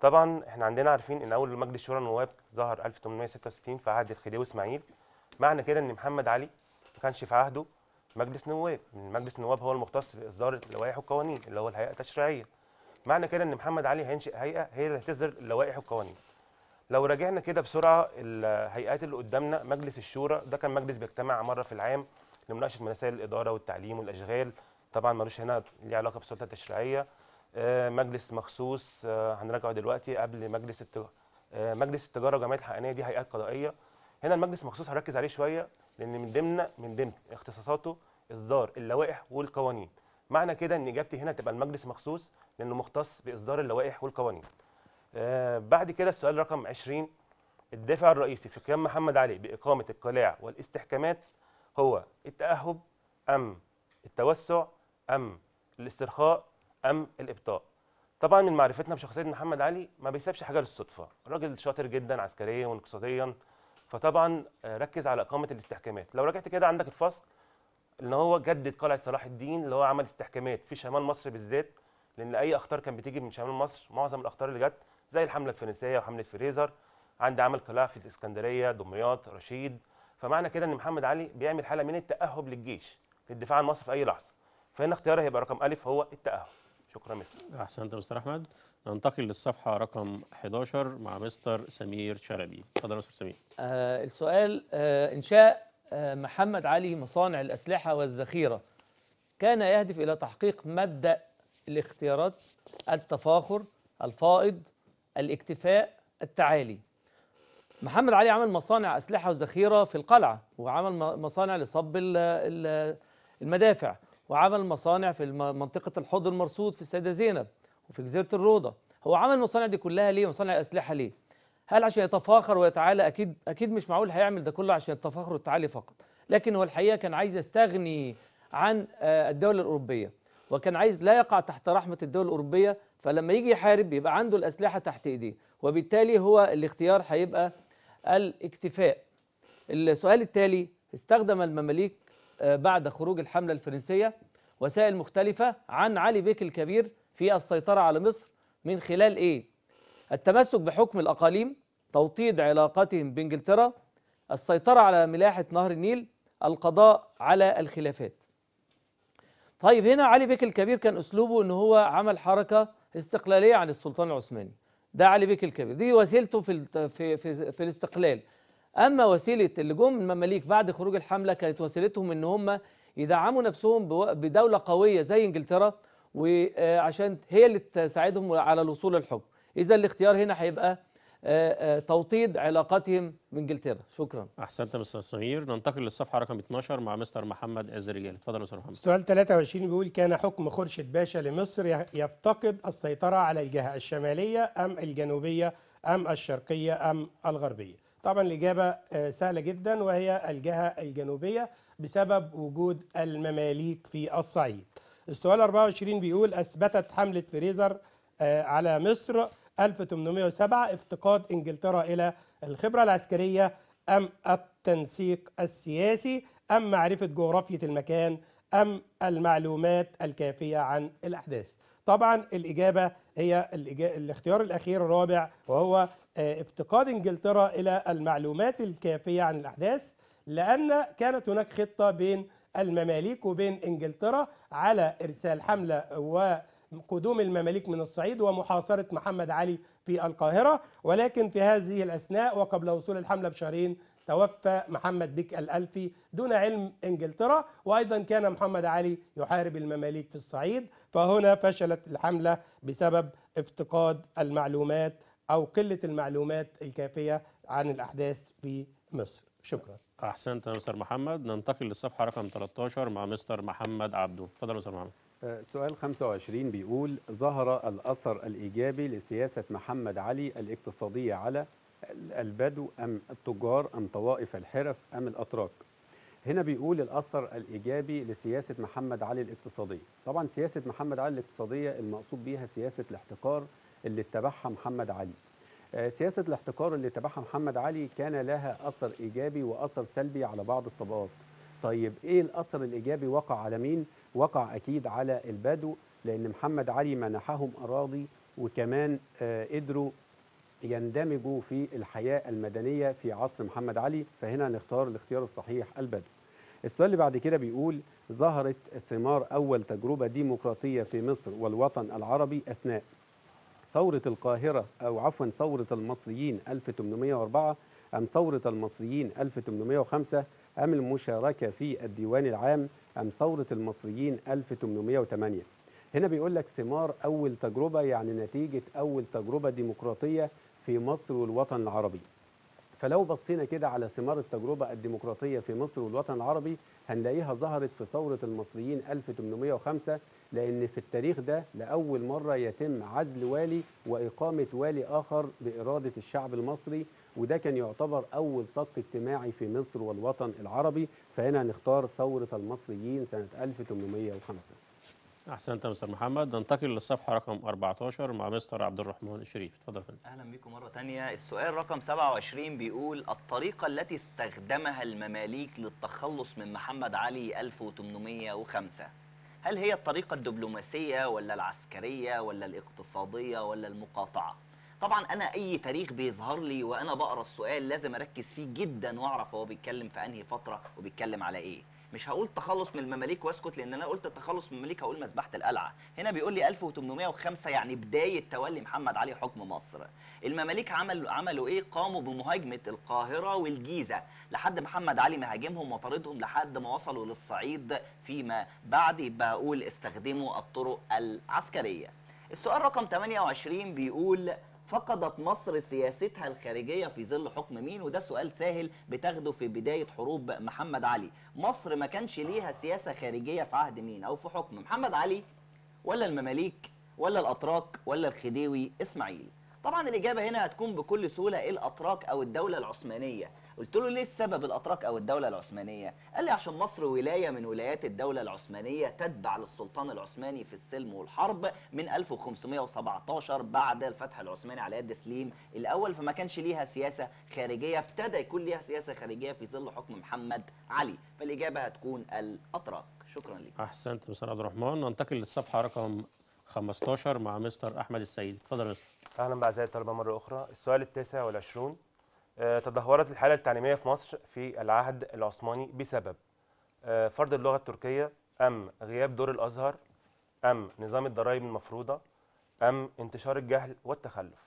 F: طبعا إحنا عندنا عارفين إن أول مجلس شورى النواب ظهر 1866 في عهد الخديوي إسماعيل. معنى كده إن محمد علي ما كانش في عهده مجلس نواب. مجلس النواب هو المختص باصدار اللوائح والقوانين اللي هو الهيئة التشريعية. معنى كده إن محمد علي هينشئ هيئة هي اللي هتصدر اللوائح والقوانين لو راجعنا كده بسرعة الهيئات اللي قدامنا مجلس الشورى ده كان مجلس بيجتمع مرة في العام لمناقشة مسائل الإدارة والتعليم والأشغال. طبعا ملوش هنا ليه علاقة بالسلطة التشريعية. آه، مجلس مخصوص آه، هنراجعه دلوقتي قبل مجلس التجاره مجلس التجارة وجمعية الحقانيه دي هيئات قضائية. هنا المجلس مخصوص هركز عليه شوية. لأن من ضمن من ضمن اختصاصاته إصدار اللوائح والقوانين. معنى كده إن إجابتي هنا تبقى المجلس مخصوص لأنه مختص بإصدار اللوائح والقوانين. آه بعد كده السؤال رقم 20 الدافع الرئيسي في قيام محمد علي بإقامة القلاع والاستحكامات هو التأهب أم التوسع أم الاسترخاء أم الإبطاء؟ طبعا من معرفتنا بشخصية محمد علي ما بيسيبش حاجة للصدفة. راجل شاطر جدا عسكريا واقتصاديا فطبعا آه، ركز على إقامة الاستحكامات. لو رجعت كده عندك الفصل إن هو جدد قلعة صلاح الدين اللي هو عمل استحكامات في شمال مصر بالذات لأن أي أخطار كانت بتيجي من شمال مصر معظم الأخطار اللي جت زي الحملة الفرنسية وحملة فريزر عند عمل قلاع في الإسكندرية دمياط رشيد. فمعنى كده إن محمد علي بيعمل حالة من التأهب للجيش للدفاع عن مصر في أي لحظة. فهنا اختياري هيبقى رقم ألف هو التأهب. شكرا مستر
A: أحسنت يا مستر أحمد. ننتقل للصفحة رقم 11 مع مستر سمير شلبي. اتفضل يا مستر سمير.
B: آه السؤال آه إنشاء آه محمد علي مصانع الأسلحة والذخيرة. كان يهدف إلى تحقيق مبدأ الاختيارات التفاخر الفائض الاكتفاء التعالي. محمد علي عمل مصانع أسلحة وذخيرة في القلعة وعمل مصانع لصب ال- ال- المدافع. وعمل مصانع في منطقة الحوض المرصود في السيدة زينب وفي جزيرة الروضة. هو عمل المصانع دي كلها ليه؟ مصانع الأسلحة ليه؟ هل عشان يتفاخر ويتعالى؟ أكيد أكيد مش معقول هيعمل ده كله عشان التفاخر والتعالي فقط. لكن هو الحقيقة كان عايز يستغني عن آه، الدول الأوروبية وكان عايز لا يقع تحت رحمة الدول الأوروبية. فلما يجي يحارب يبقى عنده الأسلحة تحت إيديه وبالتالي هو الاختيار هيبقى الاكتفاء. السؤال التالي استخدم المماليك بعد خروج الحملة الفرنسية وسائل مختلفة عن علي بيك الكبير في السيطرة على مصر من خلال إيه؟ التمسك بحكم الأقاليم توطيد علاقاتهم بإنجلترا السيطرة على ملاحة نهر النيل القضاء على الخلافات. طيب هنا علي بيك الكبير كان أسلوبه أنه هو عمل حركة استقلالية عن السلطان العثماني. ده علي بيك الكبير. دي وسيلته في في في, في الاستقلال. أما وسيلة اللي جم المماليك بعد خروج الحملة كانت وسيلتهم أن هم يدعموا نفسهم بدولة قوية زي إنجلترا وعشان هي اللي تساعدهم على الوصول للحكم. إذا الاختيار هنا هيبقى آه، آه، توطيد علاقاتهم بإنجلترا. شكرا.
A: أحسنت يا مستر سمير ننتقل للصفحة رقم 12 مع مستر محمد الزرجال اتفضل يا مستر محمد.
C: سؤال 23 بيقول كان حكم خورشيد باشا لمصر يفتقد السيطرة على الجهة الشمالية أم الجنوبية أم الشرقية أم الغربية؟ طبعا الإجابة آه، سهلة جدا وهي الجهة الجنوبية بسبب وجود المماليك في الصعيد السؤال 24 بيقول أثبتت حملة فريزر آه، على مصر 1807 افتقاد إنجلترا إلى الخبرة العسكرية أم التنسيق السياسي أم معرفة جغرافية المكان أم المعلومات الكافية عن الأحداث طبعا الإجابة هي. الاختيار الأخير الرابع وهو افتقاد إنجلترا إلى المعلومات الكافية عن الأحداث لأن كانت هناك خطة بين المماليك وبين إنجلترا على إرسال حملة وقدوم المماليك من الصعيد ومحاصرة محمد علي في القاهرة. ولكن في هذه الأثناء وقبل وصول الحملة بشهرين توفى محمد بك الألفي دون علم إنجلترا. وأيضا كان محمد علي يحارب المماليك في الصعيد فهنا فشلت الحملة بسبب افتقاد المعلومات أو قلة المعلومات الكافية عن الأحداث في مصر. شكرا.
A: أحسنت يا مستر محمد. ننتقل للصفحة رقم 13 مع مستر محمد عبده. اتفضل يا مستر محمد.
D: آه، سؤال 25 بيقول ظهر الأثر الإيجابي لسياسة محمد علي الاقتصادية على ال- البدو أم التجار أم طوائف الحرف أم الأتراك؟ هنا بيقول الأثر الإيجابي لسياسة محمد علي الاقتصادية. طبعا سياسة محمد علي الاقتصادية المقصود بيها سياسة الاحتكار اللي اتبعها محمد علي. آه، سياسة الاحتكار اللي اتبعها محمد علي كان لها أثر إيجابي وأثر سلبي على بعض الطبقات. طيب إيه الأثر الإيجابي؟ وقع على مين؟ وقع أكيد على البدو لأن محمد علي منحهم أراضي وكمان آه، قدروا يندمجوا في الحياة المدنية في عصر محمد علي. فهنا نختار الاختيار الصحيح البدو. السؤال اللي بعد كده بيقول ظهرت ثمار أول تجربة ديمقراطية في مصر والوطن العربي أثناء ثورة القاهرة أو عفوا ثورة المصريين 1804 أم ثورة المصريين 1805 أم المشاركة في الديوان العام أم ثورة المصريين 1808 هنا بيقول لك ثمار أول تجربة يعني نتيجة أول تجربة ديمقراطية في مصر والوطن العربي. فلو بصينا كده على ثمار التجربة الديمقراطية في مصر والوطن العربي هنلاقيها ظهرت في ثورة المصريين 1805 لأن في التاريخ ده لأول مرة يتم عزل والي وإقامة والي آخر بإرادة الشعب المصري وده كان يعتبر أول سقط اجتماعي في مصر والوطن العربي. فهنا هنختار ثورة المصريين سنة 1805
A: احسنت يا مستر محمد. ننتقل للصفحة رقم 14 مع مستر عبد الرحمن الشريف. اتفضل فندم.
E: أهلا بكم مرة تانية. السؤال رقم 27 بيقول الطريقة التي استخدمها المماليك للتخلص من محمد علي 1805 هل هي الطريقة الدبلوماسية ولا العسكرية ولا الاقتصادية ولا المقاطعة؟ طبعا أنا أي تاريخ بيظهر لي وأنا بقرأ السؤال لازم أركز فيه جدا وأعرف هو بيتكلم في أنهي فترة وبيتكلم على إيه. مش هقول تخلص من المماليك واسكت لأن أنا قلت التخلص من المماليك هقول مذبحة القلعة. هنا بيقول لي 1805 يعني بداية تولي محمد علي حكم مصر. المماليك عملوا عملوا إيه؟ قاموا بمهاجمة القاهرة والجيزة لحد محمد علي ما هاجمهم وطاردهم لحد ما وصلوا للصعيد فيما بعد يبقى أقول استخدموا الطرق العسكرية. السؤال رقم 28 بيقول فقدت مصر سياستها الخارجية في ظل حكم مين؟ وده سؤال سهل بتاخده في بداية حروب محمد علي. مصر ما كانش ليها سياسة خارجية في عهد مين أو في حكم محمد علي؟ ولا المماليك ولا الأتراك ولا الخديوي إسماعيل. طبعا الإجابة هنا هتكون بكل سهولة الأتراك أو الدولة العثمانية. قلت له ليه السبب الأتراك أو الدولة العثمانية؟ قال لي عشان مصر ولاية من ولايات الدولة العثمانية تتبع للسلطان العثماني في السلم والحرب من 1517 بعد الفتح العثماني على يد سليم الأول فما كانش ليها سياسة خارجية ابتدى يكون ليها سياسة خارجية في ظل حكم محمد علي. فالإجابة هتكون الأتراك. شكرا لك
A: أحسنت مستر عبد الرحمن. ننتقل للصفحة رقم 15 مع مستر أحمد السيد اتفضل يا مستر.
F: أهلا بأعزائي الطلبة مرة أخرى. السؤال التاسع والعشرون. تدهورت الحالة التعليمية في مصر في العهد العثماني بسبب آه، فرض اللغة التركية أم غياب دور الأزهر أم نظام الضرائب المفروضة أم انتشار الجهل والتخلف.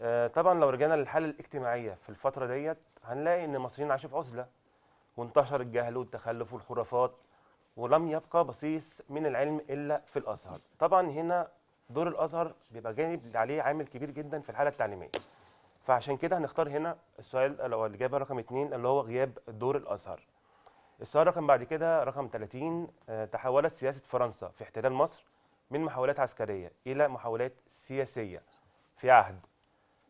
F: آه، طبعا لو رجعنا للحالة الاجتماعية في الفترة ديت هنلاقي إن المصريين عاشوا في عزلة وانتشر الجهل والتخلف والخرافات ولم يبقى بصيص من العلم إلا في الأزهر. طبعا هنا دور الأزهر بيبقى جانب عليه عامل كبير جدا في الحالة التعليمية. فعشان كده هنختار هنا السؤال أو الاجابه رقم اثنين اللي هو غياب دور الأزهر. السؤال رقم بعد كده رقم 30 آه، تحولت سياسة فرنسا في احتلال مصر من محاولات عسكرية إلى محاولات سياسية في عهد.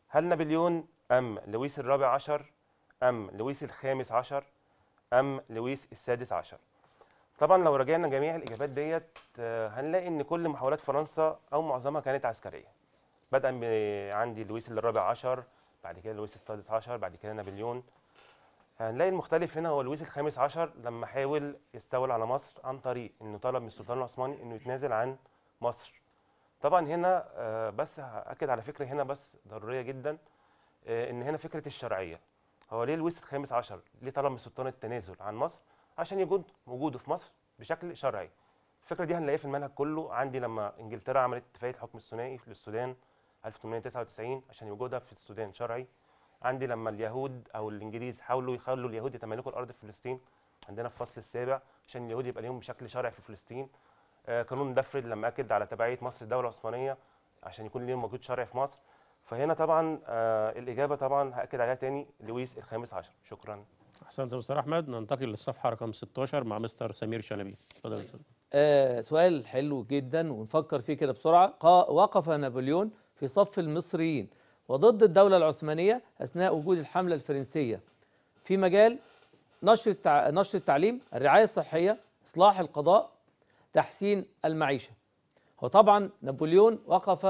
F: هل نابليون أم لويس الرابع عشر أم لويس الخامس عشر أم لويس السادس عشر؟ طبعا لو رجعنا جميع الإجابات ديت آه، هنلاقي إن كل محاولات فرنسا أو معظمها كانت عسكرية. بدءا عندي لويس الرابع عشر بعد كده لويس السادس عشر بعد كده نابليون. هنلاقي المختلف هنا هو لويس الخامس عشر لما حاول يستولى على مصر عن طريق إنه طلب من السلطان العثماني إنه يتنازل عن مصر. طبعا هنا آه، بس هأكد على فكرة هنا بس ضرورية جدا آه، إن هنا فكرة الشرعية. هو ليه لويس الخامس عشر ليه طلب من السلطان التنازل عن مصر؟ عشان يكون وجوده في مصر بشكل شرعي. الفكرة دي هنلاقيها في المنهج كله. عندي لما إنجلترا عملت اتفاقية الحكم الثنائي في السودان 1899 عشان وجودها في السودان شرعي. عندي لما اليهود أو الإنجليز حاولوا يخلوا اليهود يتملكوا الأرض في فلسطين عندنا في الفصل السابع عشان اليهود يبقى ليهم بشكل شرعي في فلسطين. آه، قانون دافريد لما أكد على تبعية مصر الدولة العثمانيه عشان يكون ليهم وجود شرعي في مصر. فهنا طبعا آه، الإجابة طبعا هأكد عليها تاني لويس الخامس عشر. شكرا.
A: أحسنت يا مستر أحمد. ننتقل للصفحة رقم 16 مع مستر سمير شلبي. اتفضل يا مستر
B: آه سؤال حلو جدا ونفكر فيه كده بسرعة. قا- وقف نابليون في صف المصريين وضد الدولة العثمانية أثناء وجود الحملة الفرنسية في مجال نشر. نشر التعليم الرعاية الصحية إصلاح القضاء تحسين المعيشة هو طبعا نابليون وقف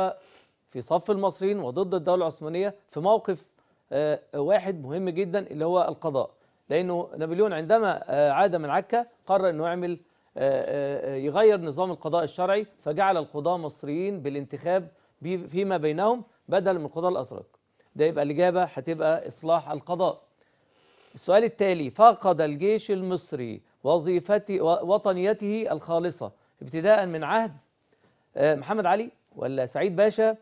B: في صف المصريين وضد الدولة العثمانية في موقف آه، واحد مهم جدا اللي هو القضاء لأنه نابليون عندما آه، عاد من عكا قرر أنه يعمل آه، يغير نظام القضاء الشرعي فجعل القضاة مصريين بالانتخاب فيما بينهم بدلا من القضاة الأتراك ده يبقى الإجابة هتبقى إصلاح القضاء. السؤال التالي فقد الجيش المصري وظيفته وطنيته الخالصة ابتداء من عهد آه، محمد علي ولا سعيد باشا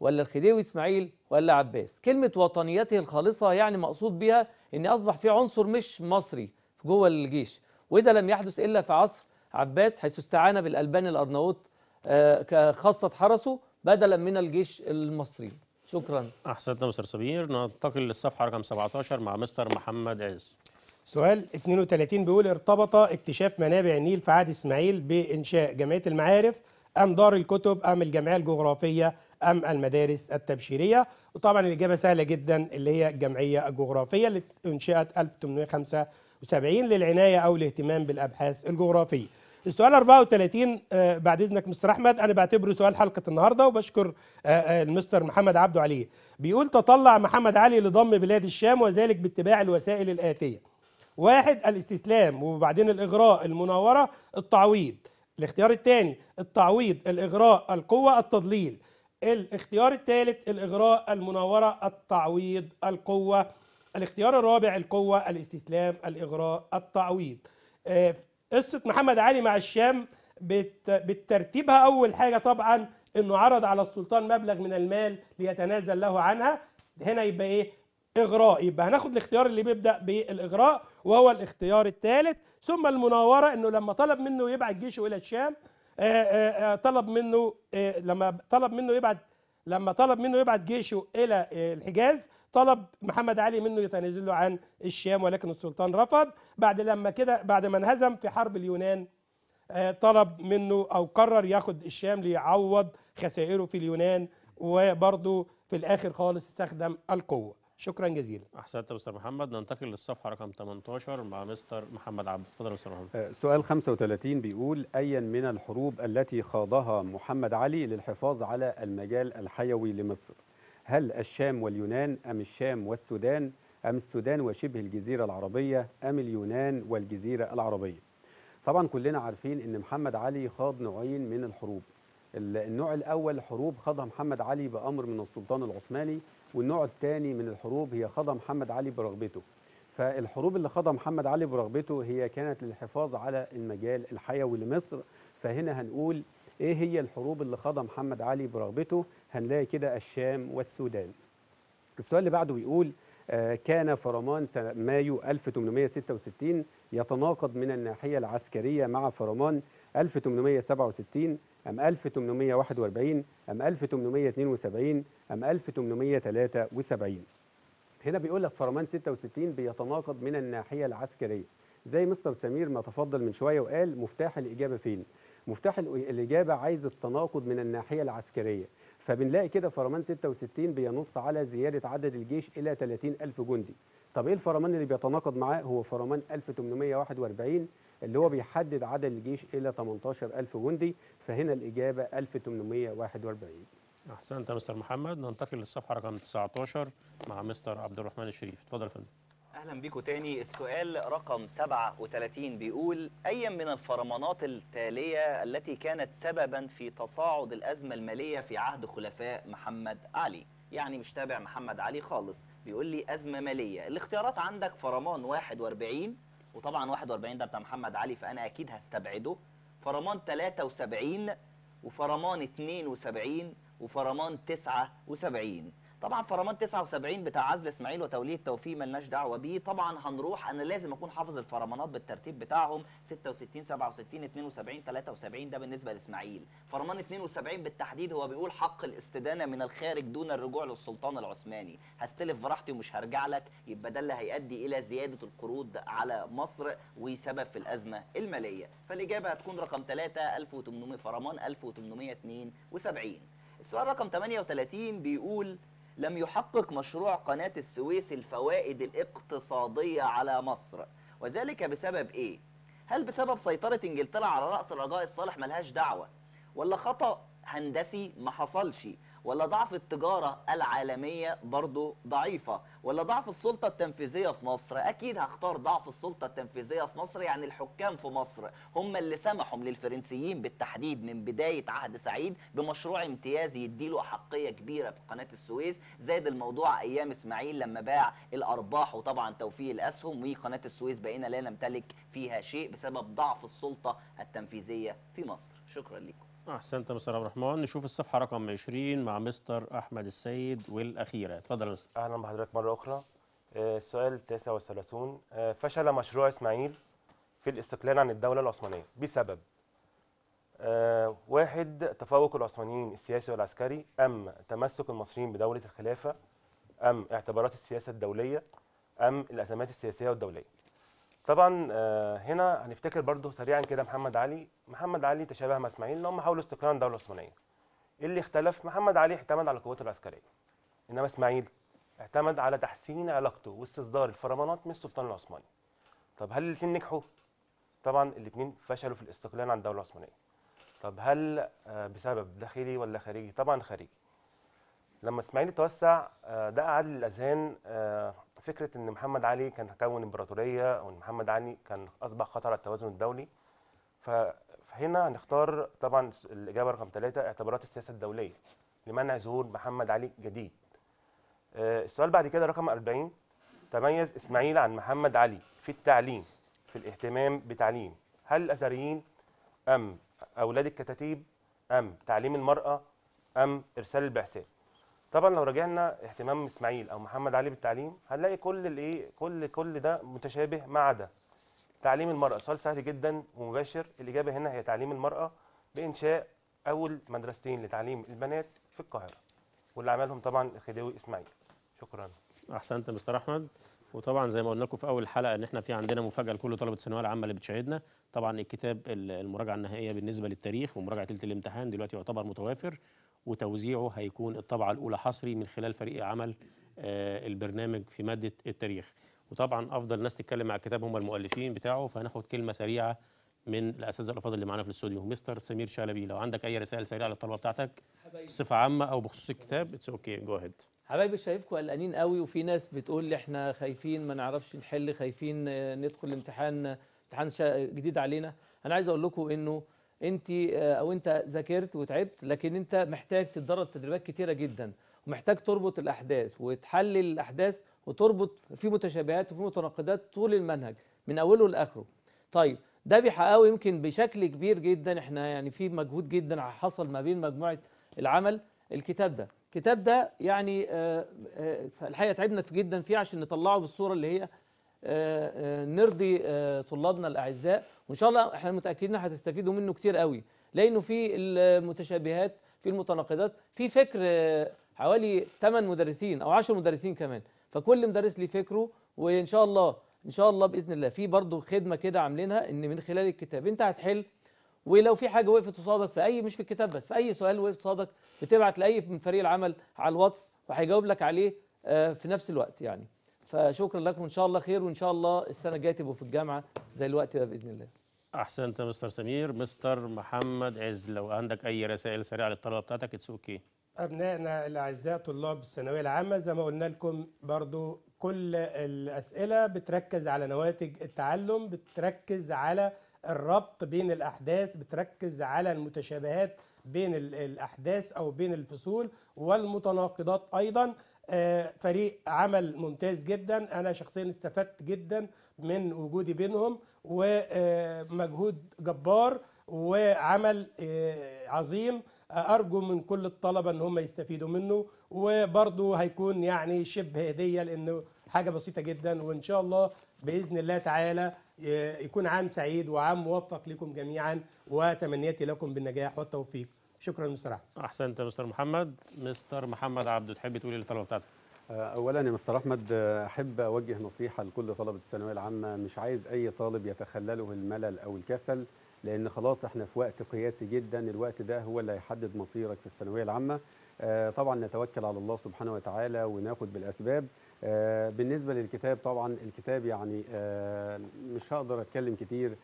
B: ولا الخديوي إسماعيل ولا عباس؟ كلمة وطنيته الخالصة يعني مقصود بها إن أصبح في عنصر مش مصري جوه الجيش وده لم يحدث إلا في عصر عباس حيث استعان بالألبان الأرناؤوط آه، كخاصة حرسه بدلا من الجيش المصري. شكرا.
A: احسنت يا مستر سمير ننتقل للصفحة رقم 17 مع مستر محمد عز.
C: سؤال 32 بيقول ارتبط اكتشاف منابع النيل في عهد إسماعيل بإنشاء جمعية المعارف أم دار الكتب أم الجمعية الجغرافية أم المدارس التبشيرية؟ وطبعا الإجابة سهلة جدا اللي هي الجمعية الجغرافية اللي انشئت 1875 للعناية أو الاهتمام بالأبحاث الجغرافية. السؤال 34 آه، بعد إذنك مستر أحمد أنا بعتبره سؤال حلقة النهارده وبشكر آه، آه، المستر محمد عبده عليه. بيقول تطلع محمد علي لضم بلاد الشام وذلك باتباع الوسائل الآتية. واحد الاستسلام وبعدين الإغراء المناورة التعويض. الاختيار الثاني التعويض الإغراء القوة التضليل. الاختيار الثالث الإغراء المناورة التعويض القوة. الاختيار الرابع القوة الاستسلام الإغراء التعويض. قصة محمد علي مع الشام بت- بالترتيبها أول حاجة طبعا إنه عرض على السلطان مبلغ من المال ليتنازل له عنها. هنا يبقى إيه؟ إغراء. يبقى هناخد الاختيار اللي بيبدأ بالإغراء وهو الاختيار الثالث. ثم المناورة إنه لما طلب منه يبعت جيشه إلى الشام آه، آه، آه، طلب منه لما طلب منه يبعت لما طلب منه يبعت جيشه إلى الحجاز طلب محمد علي منه يتنازل له عن الشام ولكن السلطان رفض. بعد لما كده بعد ما انهزم في حرب اليونان آه، طلب منه أو قرر ياخد الشام ليعوض خسائره في اليونان وبرضه في الآخر خالص استخدم القوة. شكرا جزيلا.
A: أحسنت يا مستر محمد. ننتقل للصفحة رقم 18 مع مستر محمد عبد. اتفضل يا مستر محمد.
D: آه، سؤال 35 بيقول أيا من الحروب التي خاضها محمد علي للحفاظ على المجال الحيوي لمصر؟ هل الشام واليونان أم الشام والسودان؟ أم السودان وشبه الجزيرة العربية أم اليونان والجزيرة العربية؟ طبعا كلنا عارفين إن محمد علي خاض نوعين من الحروب. ال- النوع الأول حروب خاضها محمد علي بأمر من السلطان العثماني والنوع الثاني من الحروب هي خاضها محمد علي برغبته. فالحروب اللي خاضها محمد علي برغبته هي كانت للحفاظ على المجال الحيوي لمصر. فهنا هنقول إيه هي الحروب اللي خاضها محمد علي برغبته؟ هنلاقي كده الشام والسودان. السؤال اللي بعده بيقول آه، كان فرمان سنة مايو 1866 يتناقض من الناحية العسكرية مع فرمان 1867 أم 1841 أم 1872 أم 1873 هنا بيقول لك فرمان 66 بيتناقض من الناحية العسكرية. زي مستر سمير ما تفضل من شوية وقال مفتاح الإجابة فين؟ مفتاح الإ- الإجابة عايز التناقض من الناحية العسكرية. فبنلاقي كده فرمان 66 بينص على زيادة عدد الجيش إلى 30 ألف جندي. طب إيه الفرمان اللي بيتناقض معاه؟ هو فرمان 1841 اللي هو بيحدد عدد الجيش إلى 18 ألف جندي. فهنا الإجابة 1841
A: أحسنت يا مستر محمد. ننتقل للصفحة رقم 19 مع مستر عبد الرحمن الشريف. اتفضل يا فندم.
E: أهلا بيكم تاني. السؤال رقم 37 بيقول ايا من الفرمانات التالية التي كانت سببا في تصاعد الأزمة المالية في عهد خلفاء محمد علي؟ يعني مش تابع محمد علي خالص. بيقول لي أزمة مالية. الاختيارات عندك فرمان 41 وطبعا 41 ده بتاع محمد علي فأنا أكيد هستبعده. فرمان 73 وفرمان 72 وفرمان 79 طبعا فرمان 79 بتاع عزل إسماعيل وتوليه توفيق ملناش دعوة بيه. طبعا هنروح أنا لازم أكون حافظ الفرمانات بالترتيب بتاعهم. 66 67 72 73 ده بالنسبة لإسماعيل. فرمان 72 بالتحديد هو بيقول حق الاستدانة من الخارج دون الرجوع للسلطان العثماني. هستلف براحتي ومش هرجع لك. يبقى ده اللي هيؤدي إلى زيادة القروض على مصر وسبب في الأزمة المالية. فالإجابة هتكون رقم 3 1800 فرمان 1872 السؤال رقم 38 بيقول لم يحقق مشروع قناة السويس الفوائد الاقتصادية على مصر وذلك بسبب إيه؟ هل بسبب سيطرة إنجلترا على رأس الرجاء الصالح ملهاش دعوة؟ ولا خطأ هندسي ما حصلش؟ ولا ضعف التجارة العالمية برضو ضعيفة. ولا ضعف السلطة التنفيذية في مصر. أكيد هختار ضعف السلطة التنفيذية في مصر. يعني الحكام في مصر هم اللي سمحوا للفرنسيين بالتحديد من بداية عهد سعيد بمشروع امتيازي يديله أحقية كبيرة في قناة السويس. زاد الموضوع أيام إسماعيل لما باع الأرباح وطبعا توفيق الأسهم وقناة السويس بقينا لا نمتلك فيها شيء بسبب ضعف السلطة التنفيذية في مصر. شكرا لكم.
A: أحسنت يا مستر عبد الرحمن. نشوف الصفحة رقم 20 مع مستر أحمد السيد والاخيره اتفضل يا مستر
F: أهلا بحضرتك مرة أخرى. آه، السؤال 39 آه، فشل مشروع إسماعيل في الاستقلال عن الدولة العثمانية بسبب آه، واحد تفوق العثمانيين السياسي والعسكري أم تمسك المصريين بدولة الخلافة أم اعتبارات السياسة الدولية أم الأزمات السياسية والدولية. طبعا آه، هنا هنفتكر برضو سريعا كده محمد علي. محمد علي تشابه مع إسماعيل إن هم حاولوا استقرار الدولة العثمانية. اللي اختلف محمد علي اعتمد على قوته العسكرية إنما إسماعيل اعتمد على تحسين علاقته واستصدار الفرمانات من السلطان العثماني. طب هل الاثنين نجحوا؟ طبعا الاثنين فشلوا في الاستقلال عن الدولة العثمانية. طب هل آه، بسبب داخلي ولا خارجي؟ طبعا خارجي. لما إسماعيل توسع آه، ده قعد للاذهان آه، فكرة إن محمد علي كان كون إمبراطورية أو محمد علي كان أصبح خطر على التوازن الدولي. فهنا هنختار طبعا الإجابة رقم ثلاثة اعتبارات السياسة الدولية لمنع ظهور محمد علي جديد. آه، السؤال بعد كده رقم 40 تميز إسماعيل عن محمد علي في التعليم في الاهتمام بتعليم. هل الازهريين أم أولاد الكتاتيب أم تعليم المرأة أم إرسال البعثات؟ طبعا لو رجعنا اهتمام إسماعيل أو محمد علي بالتعليم هنلاقي كل الإيه؟ كل كل ده متشابه ما عدا تعليم المرأة سؤال سهل جدا ومباشر. الإجابة هنا هي تعليم المرأة بإنشاء أول مدرستين لتعليم البنات في القاهرة واللي عملهم طبعا الخديوي إسماعيل. شكرا.
A: أحسنت مستر أحمد. وطبعا زي ما قلنا لكم في أول حلقة إن إحنا في عندنا مفاجأة لكل طلبة الثانوية العامة اللي بتشاهدنا. طبعا الكتاب ال- المراجعة النهائية بالنسبة للتاريخ ومراجعة ليلة الامتحان دلوقتي يعتبر متوافر. وتوزيعه هيكون الطبعة الأولى حصري من خلال فريق عمل آه، البرنامج في مادة التاريخ. وطبعا أفضل ناس تتكلم مع الكتاب هم المؤلفين بتاعه فهناخد كلمة سريعة من الأساتذة الأفاضل اللي معانا في الاستوديو مستر سمير شلبي. لو عندك أي رسائل سريعة للطلبة بتاعتك بصفه عامة أو بخصوص الكتاب it's okay go ahead
B: حبايبي شايفكم قلقانين قوي وفي ناس بتقول لي إحنا خايفين ما نعرفش نحل خايفين آه، ندخل الامتحان امتحان شا- جديد علينا. أنا عايز أقول لكم إنه انت آه، أو انت ذاكرت وتعبت لكن انت محتاج تتدرب تدريبات كتيرة جدا ومحتاج تربط الأحداث وتحلل الأحداث وتربط في متشابهات وفي متناقضات طول المنهج من أوله لآخره. طيب ده بيحققه يمكن بشكل كبير جدا إحنا يعني في مجهود جدا حصل ما بين مجموعة العمل. الكتاب ده الكتاب ده يعني آه، آه، الحقيقة تعبنا في جدا فيه عشان نطلعه بالصورة اللي هي نرضي طلابنا الأعزاء. وإن شاء الله إحنا متأكدين هتستفيدوا منه كتير قوي لأنه في المتشابهات في المتناقضات في فكر حوالي 8 مدرسين أو 10 مدرسين كمان. فكل مدرس ليه فكره وإن شاء الله إن شاء الله بإذن الله في برضه خدمة كده عاملينها إن من خلال الكتاب. أنت هتحل ولو في حاجة وقفت قصادك في أي مش في الكتاب بس في أي سؤال وقف قصادك بتبعت لأي من فريق العمل على الواتس وهيجاوب لك عليه آه، في نفس الوقت يعني. فشكرا لكم إن شاء الله خير وإن شاء الله السنة الجاية تبقوا في الجامعة زي الوقت ده بإذن الله.
A: أحسنت يا مستر سمير. مستر محمد عز لو عندك أي رسائل سريعة للطلبة بتاعتك it's okay
C: أبنائنا الأعزاء طلاب الثانوية العامة زي ما قلنا لكم برضو كل الأسئلة بتركز على نواتج التعلم بتركز على الربط بين الأحداث بتركز على المتشابهات بين ال- الأحداث أو بين الفصول والمتناقضات أيضا. آه، فريق عمل ممتاز جدا. أنا شخصيا استفدت جدا من وجودي بينهم ومجهود جبار وعمل آه، عظيم. أرجو من كل الطلبة إن هم يستفيدوا منه وبرضه هيكون يعني شبه هدية لأنه حاجة بسيطة جدا. وإن شاء الله بإذن الله تعالى ي- يكون عام سعيد وعام موفق لكم جميعا وتمنياتي لكم بالنجاح والتوفيق. شكرا مستر أحمد.
A: أحسنت يا مستر محمد. مستر محمد عبده تحب تقول إيه للطلبه بتاعتك؟
D: اولا يا مستر أحمد آه، أحب أوجه نصيحة لكل طلبه الثانوية العامة. مش عايز أي طالب يتخلله الملل أو الكسل لأن خلاص إحنا في وقت قياسي جدا. الوقت ده هو اللي هيحدد مصيرك في الثانوية العامة. آه، طبعا نتوكل على الله سبحانه وتعالى وناخد بالأسباب. آه، بالنسبة للكتاب طبعا الكتاب يعني آه، مش هقدر أتكلم كتير. آه،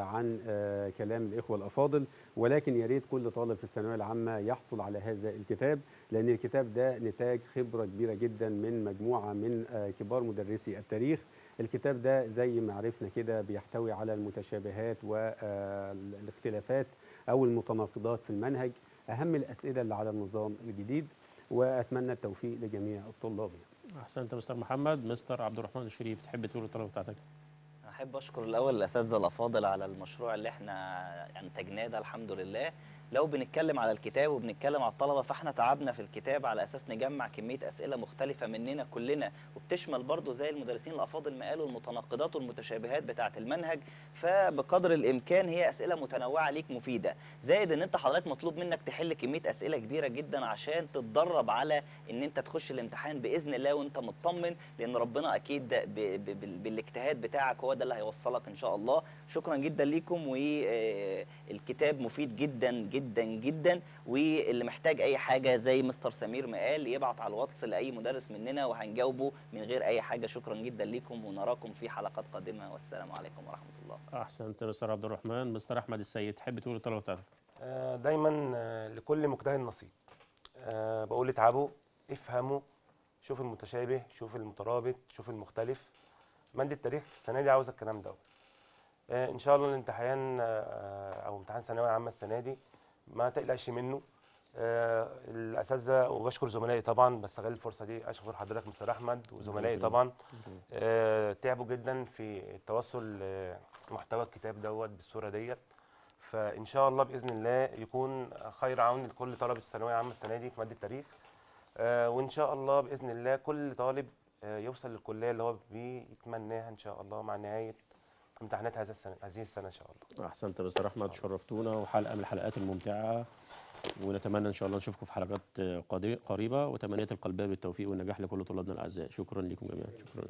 D: عن آه، كلام الإخوة الأفاضل. ولكن يا ريت كل طالب في الثانوية العامة يحصل على هذا الكتاب لأن الكتاب ده نتاج خبرة كبيرة جدا من مجموعة من آه، كبار مدرسي التاريخ. الكتاب ده زي ما عرفنا كده بيحتوي على المتشابهات والاختلافات أو المتناقضات في المنهج. أهم الأسئلة اللي على النظام الجديد وأتمنى التوفيق لجميع الطلاب.
A: أحسنت يا مستر محمد. مستر عبد الرحمن الشريف تحب تقول للطلبه بتاعتك؟
E: أحب أشكر الأول الاساتذه الافاضل على المشروع اللي إحنا أنتجناه ده الحمد لله. لو بنتكلم على الكتاب وبنتكلم على الطلبة فاحنا تعبنا في الكتاب على أساس نجمع كمية أسئلة مختلفة مننا كلنا وبتشمل برضو زي المدرسين الأفاضل ما قالوا المتناقضات والمتشابهات بتاعة المنهج فبقدر الإمكان هي أسئلة متنوعة ليك مفيدة. زائد إن أنت حضرتك مطلوب منك تحل كمية أسئلة كبيرة جدا عشان تتدرب على إن أنت تخش الامتحان بإذن الله وأنت مطمن لأن ربنا أكيد بالاجتهاد بتاعك هو ده اللي هيوصلك إن شاء الله. شكرا جدا ليكم والكتاب مفيد جدا جدا جدا واللي محتاج أي حاجة زي مستر سمير ما قال يبعت على الواتس لأي مدرس مننا وهنجاوبه من غير أي حاجة. شكرا جدا ليكم ونراكم في حلقات قادمة. والسلام عليكم ورحمة الله.
A: أحسنت مستر عبد الرحمن. مستر أحمد السيد تحب تقول بتاعتك؟
F: آه، دايما آه، لكل مجتهد نصيب. آه، بقول اتعبوا افهموا شوف المتشابه شوف المترابط شوف المختلف. مادة التاريخ السنة دي عاوزة الكلام ده آه، إن شاء الله الامتحان أو امتحان ثانوية عامة السنة دي ما تقلقش منه. آه، الأساتذة وبشكر زملائي طبعا بستغل الفرصة دي أشكر حضرتك مستر أحمد وزملائي طبعا. آه، تعبوا جدا في التوصل لمحتوى الكتاب دوت بالصورة ديت. فإن شاء الله بإذن الله يكون خير عون لكل طلبه الثانوية عامه السنة دي في ماده التاريخ. آه، وإن شاء الله بإذن الله كل طالب آه، يوصل للكلية اللي هو بيتمناها إن شاء الله مع نهاية امتحانات هذا السنة هذه السنة إن شاء الله.
A: أحسنت مستر أحمد شرفتونا وحلقة من الحلقات الممتعة. ونتمنى إن شاء الله نشوفكم في حلقات قريبة. وتمنيات القلبيه بالتوفيق والنجاح لكل طلابنا الأعزاء. شكرا لكم جميعا. شكرا.